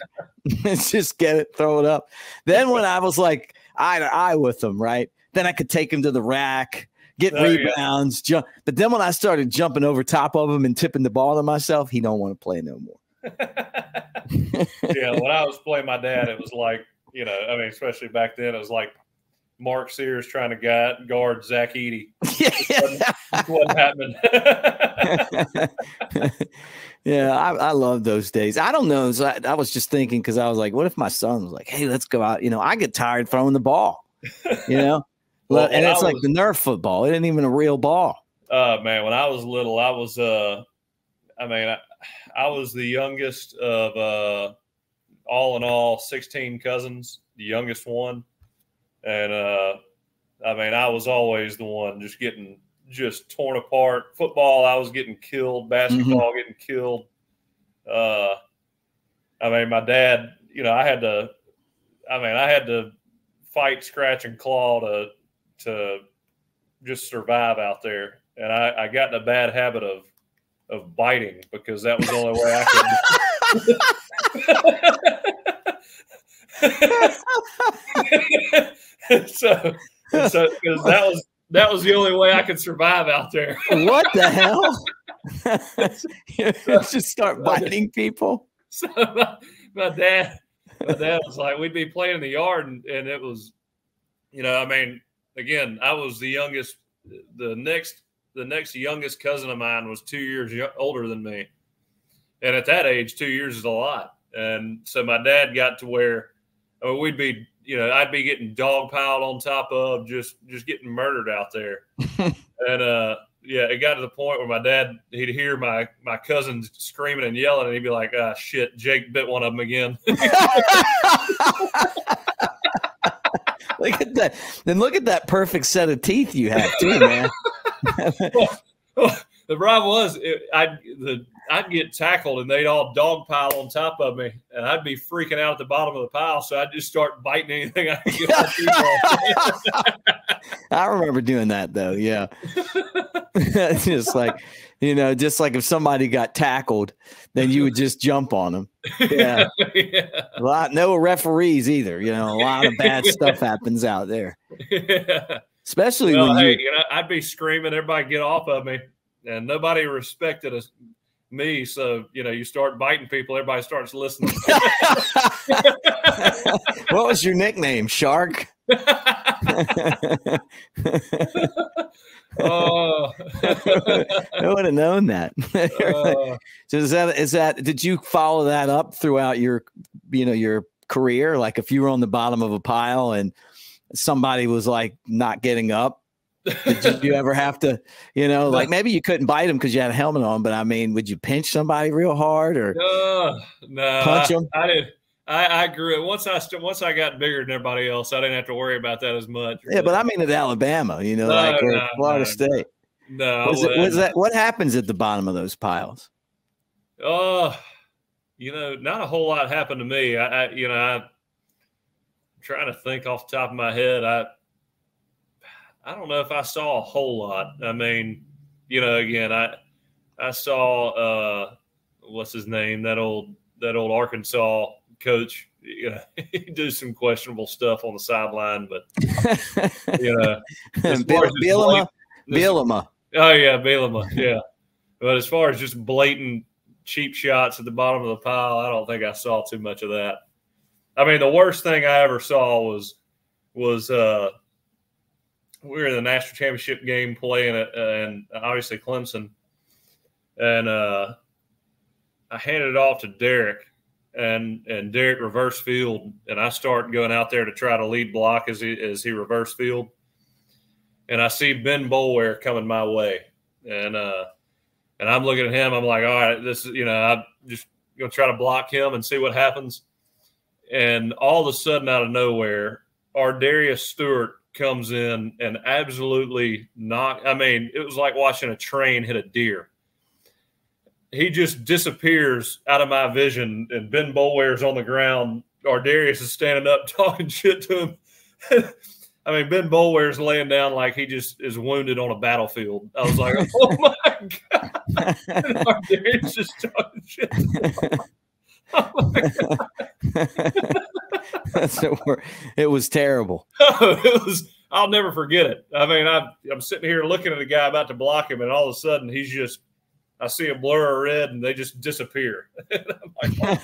just get it, throw it up. Then when I was like eye to eye with him, right? Then I could take him to the rack, get oh, rebounds, yeah. jump. But then when I started jumping over top of him and tipping the ball to myself, he don't want to play no more. yeah, when I was playing my dad, it was like, you know, I mean, especially back then, it was like Mark Sears trying to guard, guard Zach Edey. Yeah. What happened? yeah, I, I love those days. I don't know. I, I was just thinking because I was like, what if my son was like, hey, let's go out? You know, I get tired throwing the ball, you know? well, and it's was, like the Nerf football. It ain't even a real ball. Uh, man, when I was little, I was, uh, I mean, I, I was the youngest of, uh, all in all, 16 cousins, the youngest one and uh, I mean, I was always the one just getting just torn apart. Football, I was getting killed. Basketball, mm-hmm. getting killed. Uh, I mean, my dad, you know, I had to. I mean, I had to fight, scratch, and claw to to just survive out there. And I, I got in a bad habit of of biting because that was the only way I could. so, so that was that was the only way I could survive out there. what the hell? just start biting people. So my, my, dad, my dad was like, we'd be playing in the yard, and, and it was, you know, I mean, again, I was the youngest. The next, the next youngest cousin of mine was two years older than me, and at that age, two years is a lot. And so my dad got to where I mean, we'd be you know, I'd be getting dog piled on top of, just just getting murdered out there. and uh, yeah, it got to the point where my dad he'd hear my my cousins screaming and yelling, and he'd be like, "Ah, shit, Jake bit one of them again." look at that! Then look at that perfect set of teeth you have too, man. well, well, the problem was, it, I the I'd get tackled and they'd all dog pile on top of me, and I'd be freaking out at the bottom of the pile. So I'd just start biting anything I could get I remember doing that though. Yeah, just like you know, just like if somebody got tackled, then you would just jump on them. Yeah, yeah. a lot no referees either. You know, a lot of bad stuff happens out there. Yeah. Especially well, when hey, you, you know, I'd be screaming, everybody get off of me and nobody respected us me. So, you know, you start biting people, everybody starts listening. what was your nickname? Shark? oh, I would have known that. Uh, so is that is that? Did you follow that up throughout your, you know, your career? Like if you were on the bottom of a pile and somebody was like not getting up, did you ever have to, you know, like maybe you couldn't bite him because you had a helmet on, but I mean, would you pinch somebody real hard or no, no, punch them? I, I did. I, I grew it once I once I got bigger than everybody else. I didn't have to worry about that as much. Yeah, but I mean at Alabama, you know, no, like no, Florida no, State. No, was, it, was that what happens at the bottom of those piles? Oh, uh, you know, not a whole lot happened to me. I, I you know, I, I'm trying to think off the top of my head. I I don't know if I saw a whole lot. I mean, you know, again, I I saw uh, what's his name that old that old Arkansas coach. You know, he do some questionable stuff on the sideline, but you know, Bielema, Bielema. Oh yeah, Bielema. Yeah, but as far as just blatant cheap shots at the bottom of the pile, I don't think I saw too much of that. I mean, the worst thing I ever saw was was uh, we were in the national championship game playing it, and obviously Clemson, and uh, I handed it off to Derrick, and and Derrick reverse field, and I start going out there to try to lead block as he as he reverse field, and I see Ben Boulware coming my way, and uh, and I'm looking at him, I'm like, all right, this is you know, I'm just gonna try to block him and see what happens, and all of a sudden out of nowhere, ArDarius Stewart comes in and absolutely knock. I mean, it was like watching a train hit a deer. He just disappears out of my vision, and Ben Boulware's on the ground. ArDarius is standing up talking shit to him. I mean, Ben Boulware's laying down like he just is wounded on a battlefield. I was like, oh my God. ArDarius just talking shit. So it was terrible. it was. I'll never forget it. I mean, I, I'm sitting here looking at a guy about to block him, and all of a sudden he's just. I see a blur of red, and they just disappear. like,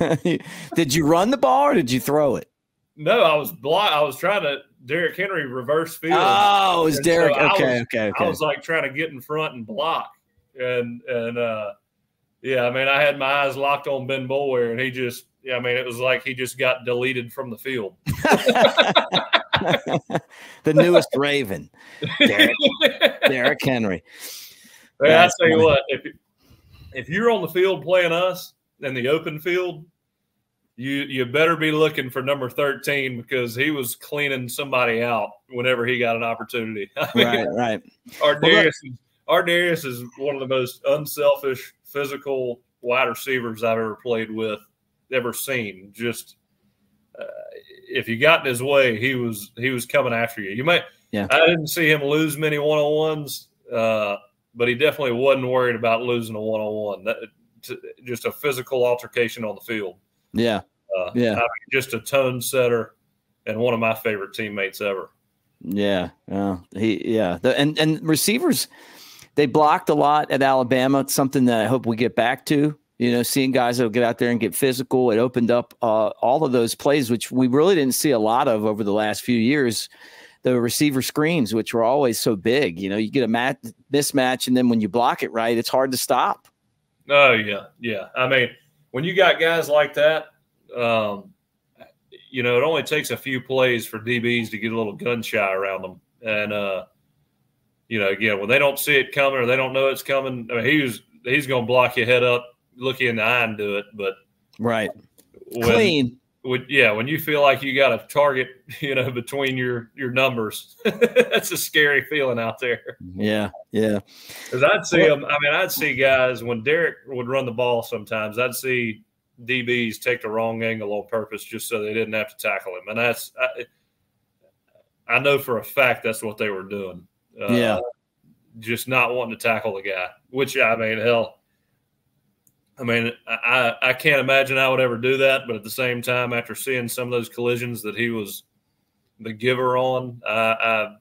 oh did you run the ball or did you throw it? No, I was block. I was trying to Derrick Henry reverse field. Oh, it was Derrick. So okay, was, okay, okay. I was like trying to get in front and block, and and uh, yeah, I mean, I had my eyes locked on Ben Boulware, and he just, yeah, I mean, it was like he just got deleted from the field. the newest Raven, Derrick, Derrick Henry. Hey, I tell you what, if if you're on the field playing us in the open field, you you better be looking for number 13 because he was cleaning somebody out whenever he got an opportunity. I mean, right, right. ArDarius, well, ArDarius is one of the most unselfish physical wide receivers I've ever played with, ever seen. Just uh, if you got in his way, he was he was coming after you. You might. Yeah. I didn't see him lose many one on ones, uh, but he definitely wasn't worried about losing a one on one. Just a physical altercation on the field. Yeah. Uh, yeah. I mean, just a tone setter and one of my favorite teammates ever. Yeah. Uh, he. Yeah. The, and and receivers they blocked a lot at Alabama. It's something that I hope we get back to. You know, seeing guys that'll get out there and get physical. It opened up uh, all of those plays, which we really didn't see a lot of over the last few years. The receiver screens, which were always so big. You know, you get a mat- mismatch, and then when you block it right, it's hard to stop. Oh yeah, yeah. I mean, when you got guys like that, um, you know, it only takes a few plays for DBs to get a little gun shy around them, and uh, you know, again, when they don't see it coming or they don't know it's coming, I mean, he's he's going to block your head up, look you in the eye, and do it. But right, when, clean. When, yeah, when you feel like you got a target, you know, between your your numbers, that's a scary feeling out there. Yeah, yeah. Because I'd see them. I mean, I'd see guys when Derrick would run the ball. Sometimes I'd see DBs take the wrong angle on purpose just so they didn't have to tackle him, and that's. I, I know for a fact that's what they were doing. Uh, yeah. Just not wanting to tackle the guy, which I mean, hell, I mean, I, I can't imagine I would ever do that. But at the same time, after seeing some of those collisions that he was the giver on, I, I,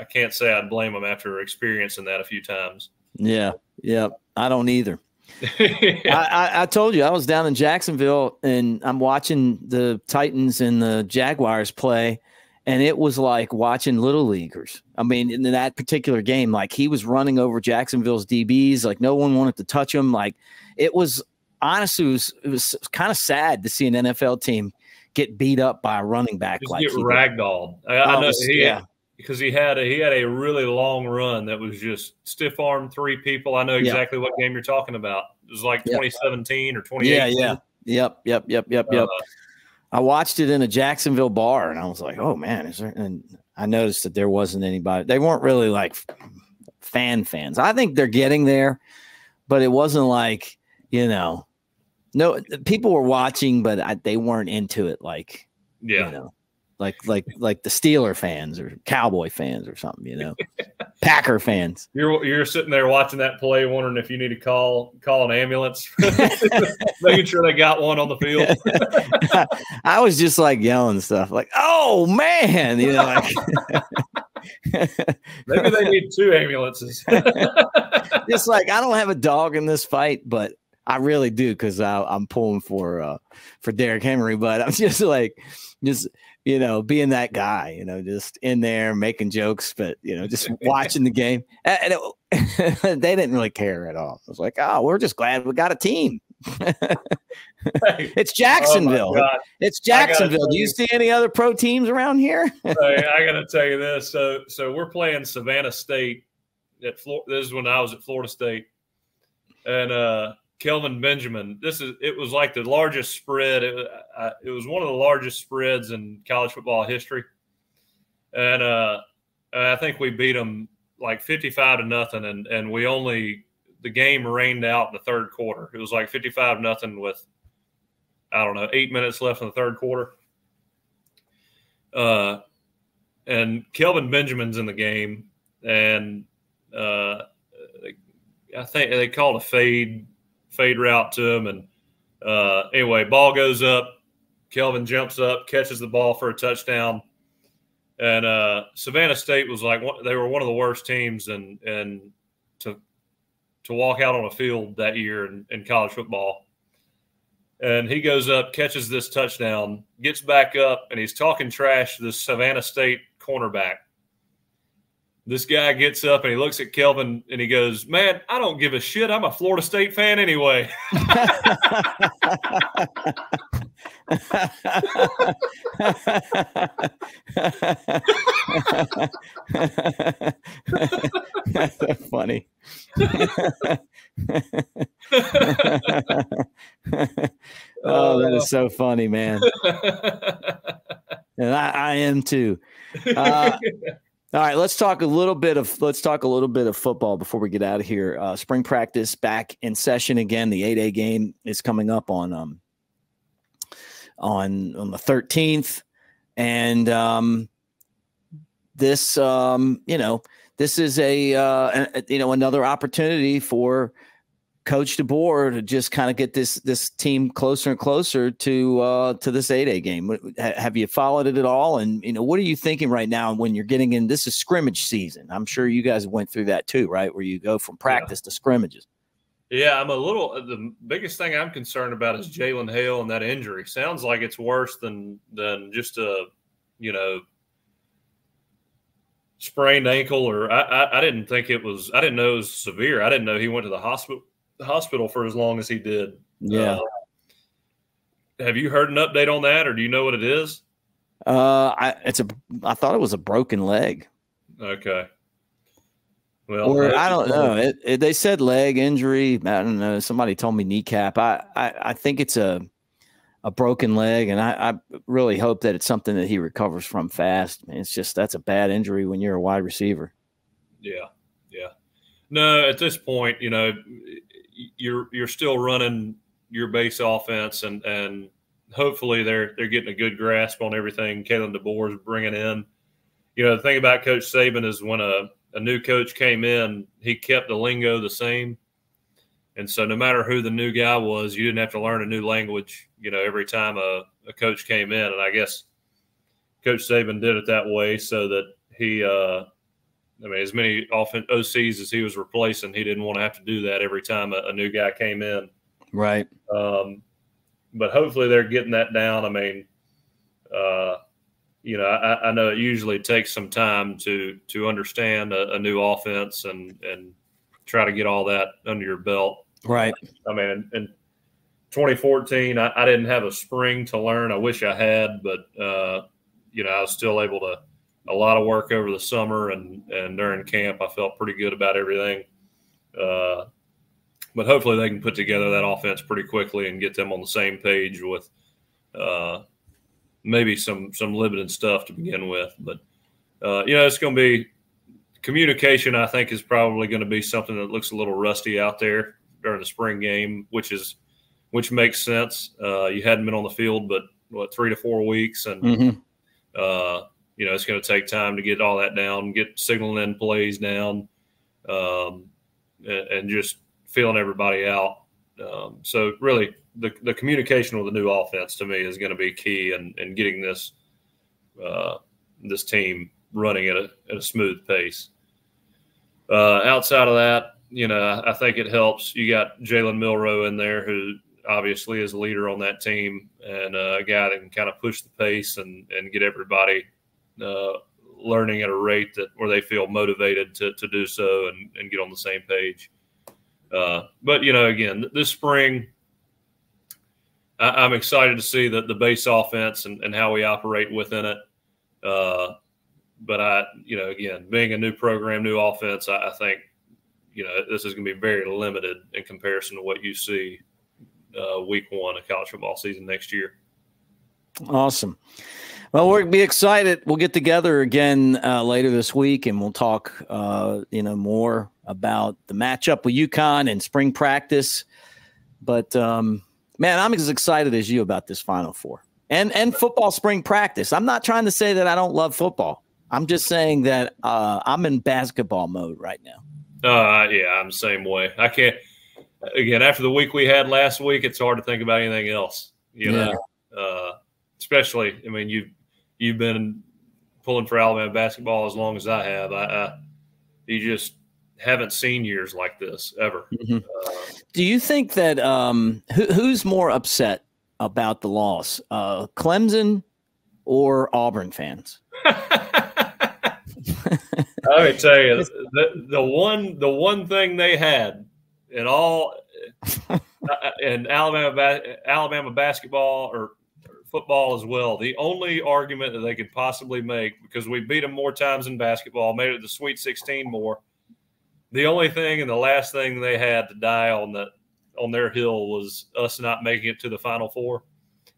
I can't say I'd blame him after experiencing that a few times. Yeah. Yeah. I don't either. I, I, I, told you I was down in Jacksonville and I'm watching the Titans and the Jaguars play, and it was like watching little leaguers. I mean, in that particular game, like he was running over Jacksonville's DBs, like no one wanted to touch him. Like it was honestly, it was, it was kind of sad to see an NFL team get beat up by a running back. Just like get ragdolled. I, I, know he, yeah. because he had a, he had a really long run that was just stiff arm three people. I know exactly yeah. what game you're talking about. It was like 2017 or 2018. Yeah, yeah. Yep, yep, yep, yep, uh, yep. I watched it in a Jacksonville bar and I was like, oh man, is there? And I noticed that there wasn't anybody. They weren't really like fan fans. I think they're getting there, but it wasn't like, you know, no, people were watching, but I, they weren't into it like, yeah. you know, like like like the Steeler fans or Cowboy fans or something, you know, Packer fans. You're you're sitting there watching that play, wondering if you need to call call an ambulance, making sure they got one on the field. I was just like yelling stuff, like "Oh man," you know, like. Maybe they need two ambulances. just like I don't have a dog in this fight, but I really do because I'm pulling for uh for Derrick Henry. But I'm just like, just you know, being that guy, you know, just in there making jokes, but you know, just watching the game. And it, they didn't really care at all. I was like, oh, we're just glad we got a team. it's Jacksonville. Oh it's Jacksonville. Do you, you see any other pro teams around here? I got to tell you this. So, so we're playing Savannah State at Florida. This is when I was at Florida State, and uh, Kelvin Benjamin. This is it was like the largest spread. It, uh, it was one of the largest spreads in college football history, and uh, I think we beat them like fifty-five to nothing, and and we only the game rained out in the third quarter. It was like fifty-five nothing with I don't know eight minutes left in the third quarter. Uh, and Kelvin Benjamin's in the game, and uh, I think they called a fade fade route to him. And uh, anyway, ball goes up. Kelvin jumps up, catches the ball for a touchdown. And uh, Savannah State was like they were one of the worst teams, and and to to walk out on a field that year in, in college football. And he goes up, catches this touchdown, gets back up, and he's talking trash to this Savannah State cornerback this guy gets up and he looks at Kelvin and he goes, Man, I don't give a shit. I'm a Florida State fan anyway. That's funny. oh, that is so funny, man. And I, I am too. Uh, all right, let's talk a little bit of let's talk a little bit of football before we get out of here. Uh, spring practice back in session again. The A-Day game is coming up on um on on the thirteenth, and um, this um you know this is a, uh, you know another opportunity for Coach DeBoer to just kind of get this this team closer and closer to uh, to this A-Day game. Have you followed it at all? And you know, what are you thinking right now when you're getting in? This is scrimmage season. I'm sure you guys went through that too, right? Where you go from practice yeah. to scrimmages. Yeah, I'm a little. Uh, the biggest thing I'm concerned about is Jalen Hale and that injury. Sounds like it's worse than than just a you know sprained ankle or I, I, I didn't think it was I didn't know it was severe. I didn't know he went to the hospital hospital for as long as he did. Yeah. Uh, have you heard an update on that, or do you know what it is? Uh, I it's a. I thought it was a broken leg. Okay. Well, or I don't know. It, it, they said leg injury. I don't know. Somebody told me kneecap. I, I, I think it's a a broken leg, and I, I really hope that it's something that he recovers from fast. It's just that's a bad injury when you're a wide receiver. Yeah, yeah. No, at this point, you know, you're you're still running your base offense, and and hopefully they're they're getting a good grasp on everything. Kalen DeBoer is bringing in. You know, the thing about Coach Saban is when a a new coach came in, he kept the lingo the same. And so no matter who the new guy was, you didn't have to learn a new language, you know, every time a, a coach came in. And I guess Coach Saban did it that way so that he uh, I mean, as many often OCs as he was replacing, he didn't want to have to do that every time a, a new guy came in. Right. Um, but hopefully they're getting that down. I mean, uh, you know, I, I, know it usually takes some time to to understand a, a, new offense and and try to get all that under your belt. Right. I mean, in, in 2014, I, I, didn't have a spring to learn. I wish I had, but uh, you know, I was still able to a lot of work over the summer and and during camp. I felt pretty good about everything. Uh, but hopefully they can put together that offense pretty quickly and get them on the same page with uh, maybe some some limited stuff to begin with. But uh, you know, it's going to be communication. I think is probably going to be something that looks a little rusty out there during the spring game, which is which makes sense. Uh, you hadn't been on the field, but what three to four weeks, and mm-hmm. uh, you know, it's going to take time to get all that down, get signaling in plays down, um, and, and, just feeling everybody out. Um, so really, the, the communication with the new offense to me is going to be key and in, in, getting this uh, this team running at a, at a smooth pace. Uh, outside of that, you know, I think it helps. You got Jalen Milroe in there, who obviously is a leader on that team and a guy that can kind of push the pace and, and get everybody uh, learning at a rate that where they feel motivated to, to do so and, and get on the same page. Uh, but you know, again, this spring, I, am excited to see the, the base offense and, and how we operate within it. Uh, but I, you know, again, being a new program, new offense, I, I think, you know this is going to be very limited in comparison to what you see uh, week one of college football season next year. Awesome. Well, we'll be excited. We'll get together again uh, later this week, and we'll talk, uh, you know, more about the matchup with UConn and spring practice. But um, man, I'm as excited as you about this Final Four and and football spring practice. I'm not trying to say that I don't love football. I'm just saying that uh, I'm in basketball mode right now. Uh, yeah, I'm the same way. I can't. Again, after the week we had last week, it's hard to think about anything else. You know, yeah. uh, especially. I mean, you you've been pulling for Alabama basketball as long as I have. I, I you just haven't seen years like this ever. Mm-hmm. Uh, Do you think that um, who, who's more upset about the loss, uh, Clemson or Auburn fans? I would tell you the, the one the one thing they had in all in Alabama Alabama basketball or football as well. The only argument that they could possibly make because we beat them more times in basketball, made it the Sweet 16 more. The only thing and the last thing they had to die on the on their hill was us not making it to the Final Four,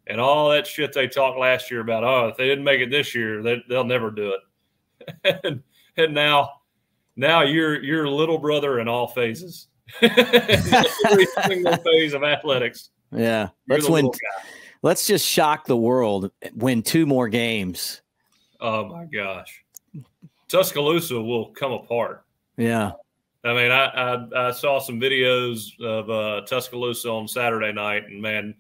and all that shit they talked last year about. Oh, if they didn't make it this year, they, they'll never do it. and, and now, now you're you're little brother in all phases, every single phase of athletics. Yeah, let's win. Let's just shock the world. Win two more games. Oh my gosh, Tuscaloosa will come apart. Yeah, I mean, I, I, I saw some videos of uh, Tuscaloosa on Saturday night, and man,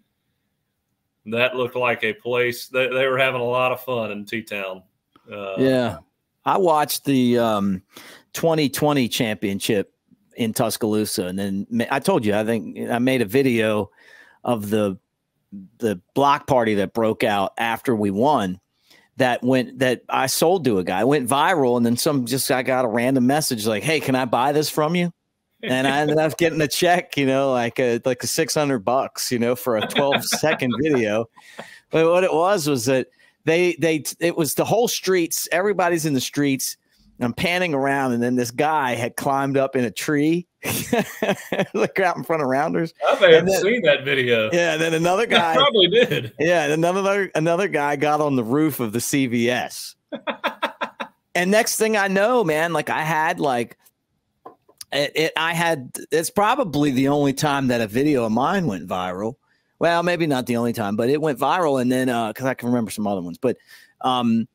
that looked like a place they, they were having a lot of fun in T Town. Uh, yeah, I watched the um, 2020 championship in Tuscaloosa, and then I told you I think I made a video of the the block party that broke out after we won that went that I sold to a guy. Went viral and then some just I got a random message like hey can I buy this from you? And I ended up getting a check you know like a like a 600 bucks you know for a 12 second video. But what it was was that they they it was the whole streets everybody's in the streets I'm panning around, and then this guy had climbed up in a tree, like out in front of Rounders. I may have then, seen that video. Yeah, and then another guy I probably did. Yeah, and another another guy got on the roof of the CVS. and next thing I know, man, like I had like it, it, I had it's probably the only time that a video of mine went viral. Well, maybe not the only time, but it went viral, and then uh because uh, I can remember some other ones, but um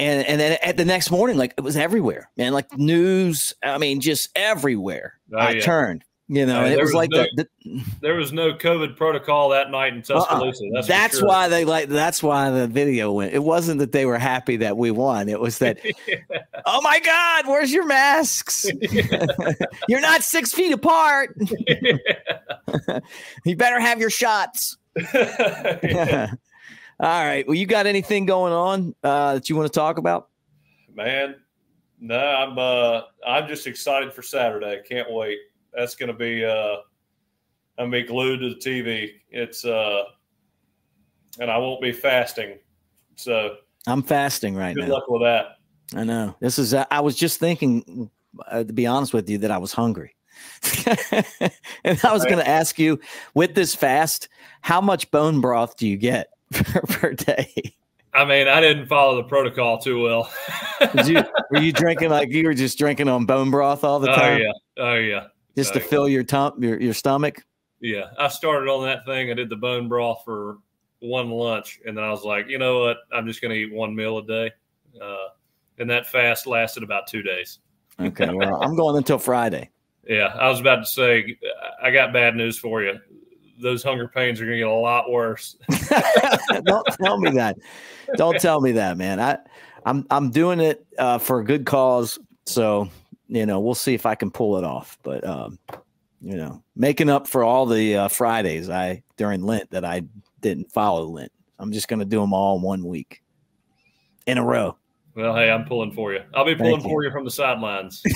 and and then at the next morning, like it was everywhere, man. Like news, I mean, just everywhere. Oh, I yeah. turned, you know, and it was, was like no, the, the, there was no COVID protocol that night in uh-uh. Tuscaloosa. Uh-uh. That's, that's sure. why they like. That's why the video went. It wasn't that they were happy that we won. It was that, yeah. oh my God, where's your masks? You're not six feet apart. you better have your shots. All right. Well, you got anything going on uh, that you want to talk about? Man, no, I'm uh, I'm just excited for Saturday. Can't wait. That's gonna be uh, I'm gonna be glued to the TV. It's uh, and I won't be fasting. So I'm fasting right good now. Good luck with that. I know. This is. Uh, I was just thinking, uh, to be honest with you, that I was hungry. and I was going to ask you, with this fast, how much bone broth do you get? per, day. I mean, I didn't follow the protocol too well. you, were you drinking like you were just drinking on bone broth all the oh, time? Oh yeah, oh yeah. Just oh, to fill your tum your your stomach. Yeah, I started on that thing. I did the bone broth for one lunch, and then I was like, you know what? I'm just going to eat one meal a day. Uh, and that fast lasted about two days. okay, well, I'm going until Friday. Yeah, I was about to say, I got bad news for you those hunger pains are going to get a lot worse. Don't tell me that. Don't tell me that, man. I, I'm I'm doing it uh, for a good cause, so you know we'll see if I can pull it off. But um, you know, making up for all the uh, Fridays I during Lent that I didn't follow Lent. I'm just going to do them all in one week in a row. Well, hey, I'm pulling for you. I'll be pulling for you from the sidelines.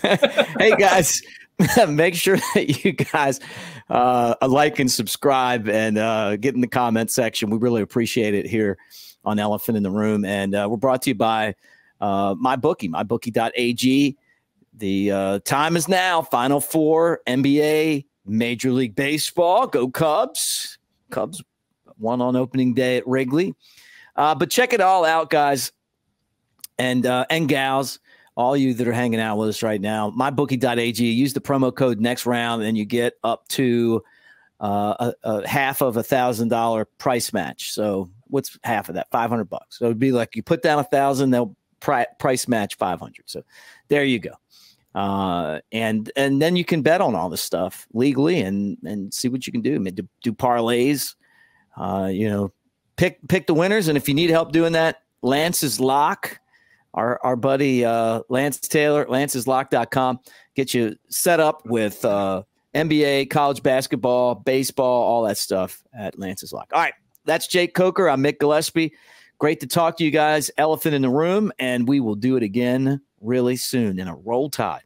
hey guys, make sure that you guys uh, like and subscribe and uh, get in the comment section. We really appreciate it here on Elephant in the Room. And uh, we're brought to you by uh, my bookie, mybookie.ag. The uh, time is now. Final four, NBA, Major League Baseball. Go Cubs. Cubs won on opening day at Wrigley. Uh, but check it all out, guys and uh, and gals. All you that are hanging out with us right now, mybookie.ag. Use the promo code next round, and you get up to uh, a, a half of a thousand dollar price match. So what's half of that? Five hundred bucks. So it'd be like you put down a thousand, they'll pri- price match five hundred. So there you go uh, and and then you can bet on all this stuff legally and and see what you can do. I mean, do, do parlays, uh, you know, pick pick the winners. And if you need help doing that, Lance's Lock, our our buddy uh, Lance Taylor, lanceslock.com, get you set up with uh, NBA, college basketball, baseball, all that stuff at Lance's Lock. All right, that's Jake Coker. I'm Mick Gillispie. Great to talk to you guys. Elephant in the room, and we will do it again really soon in a roll tide.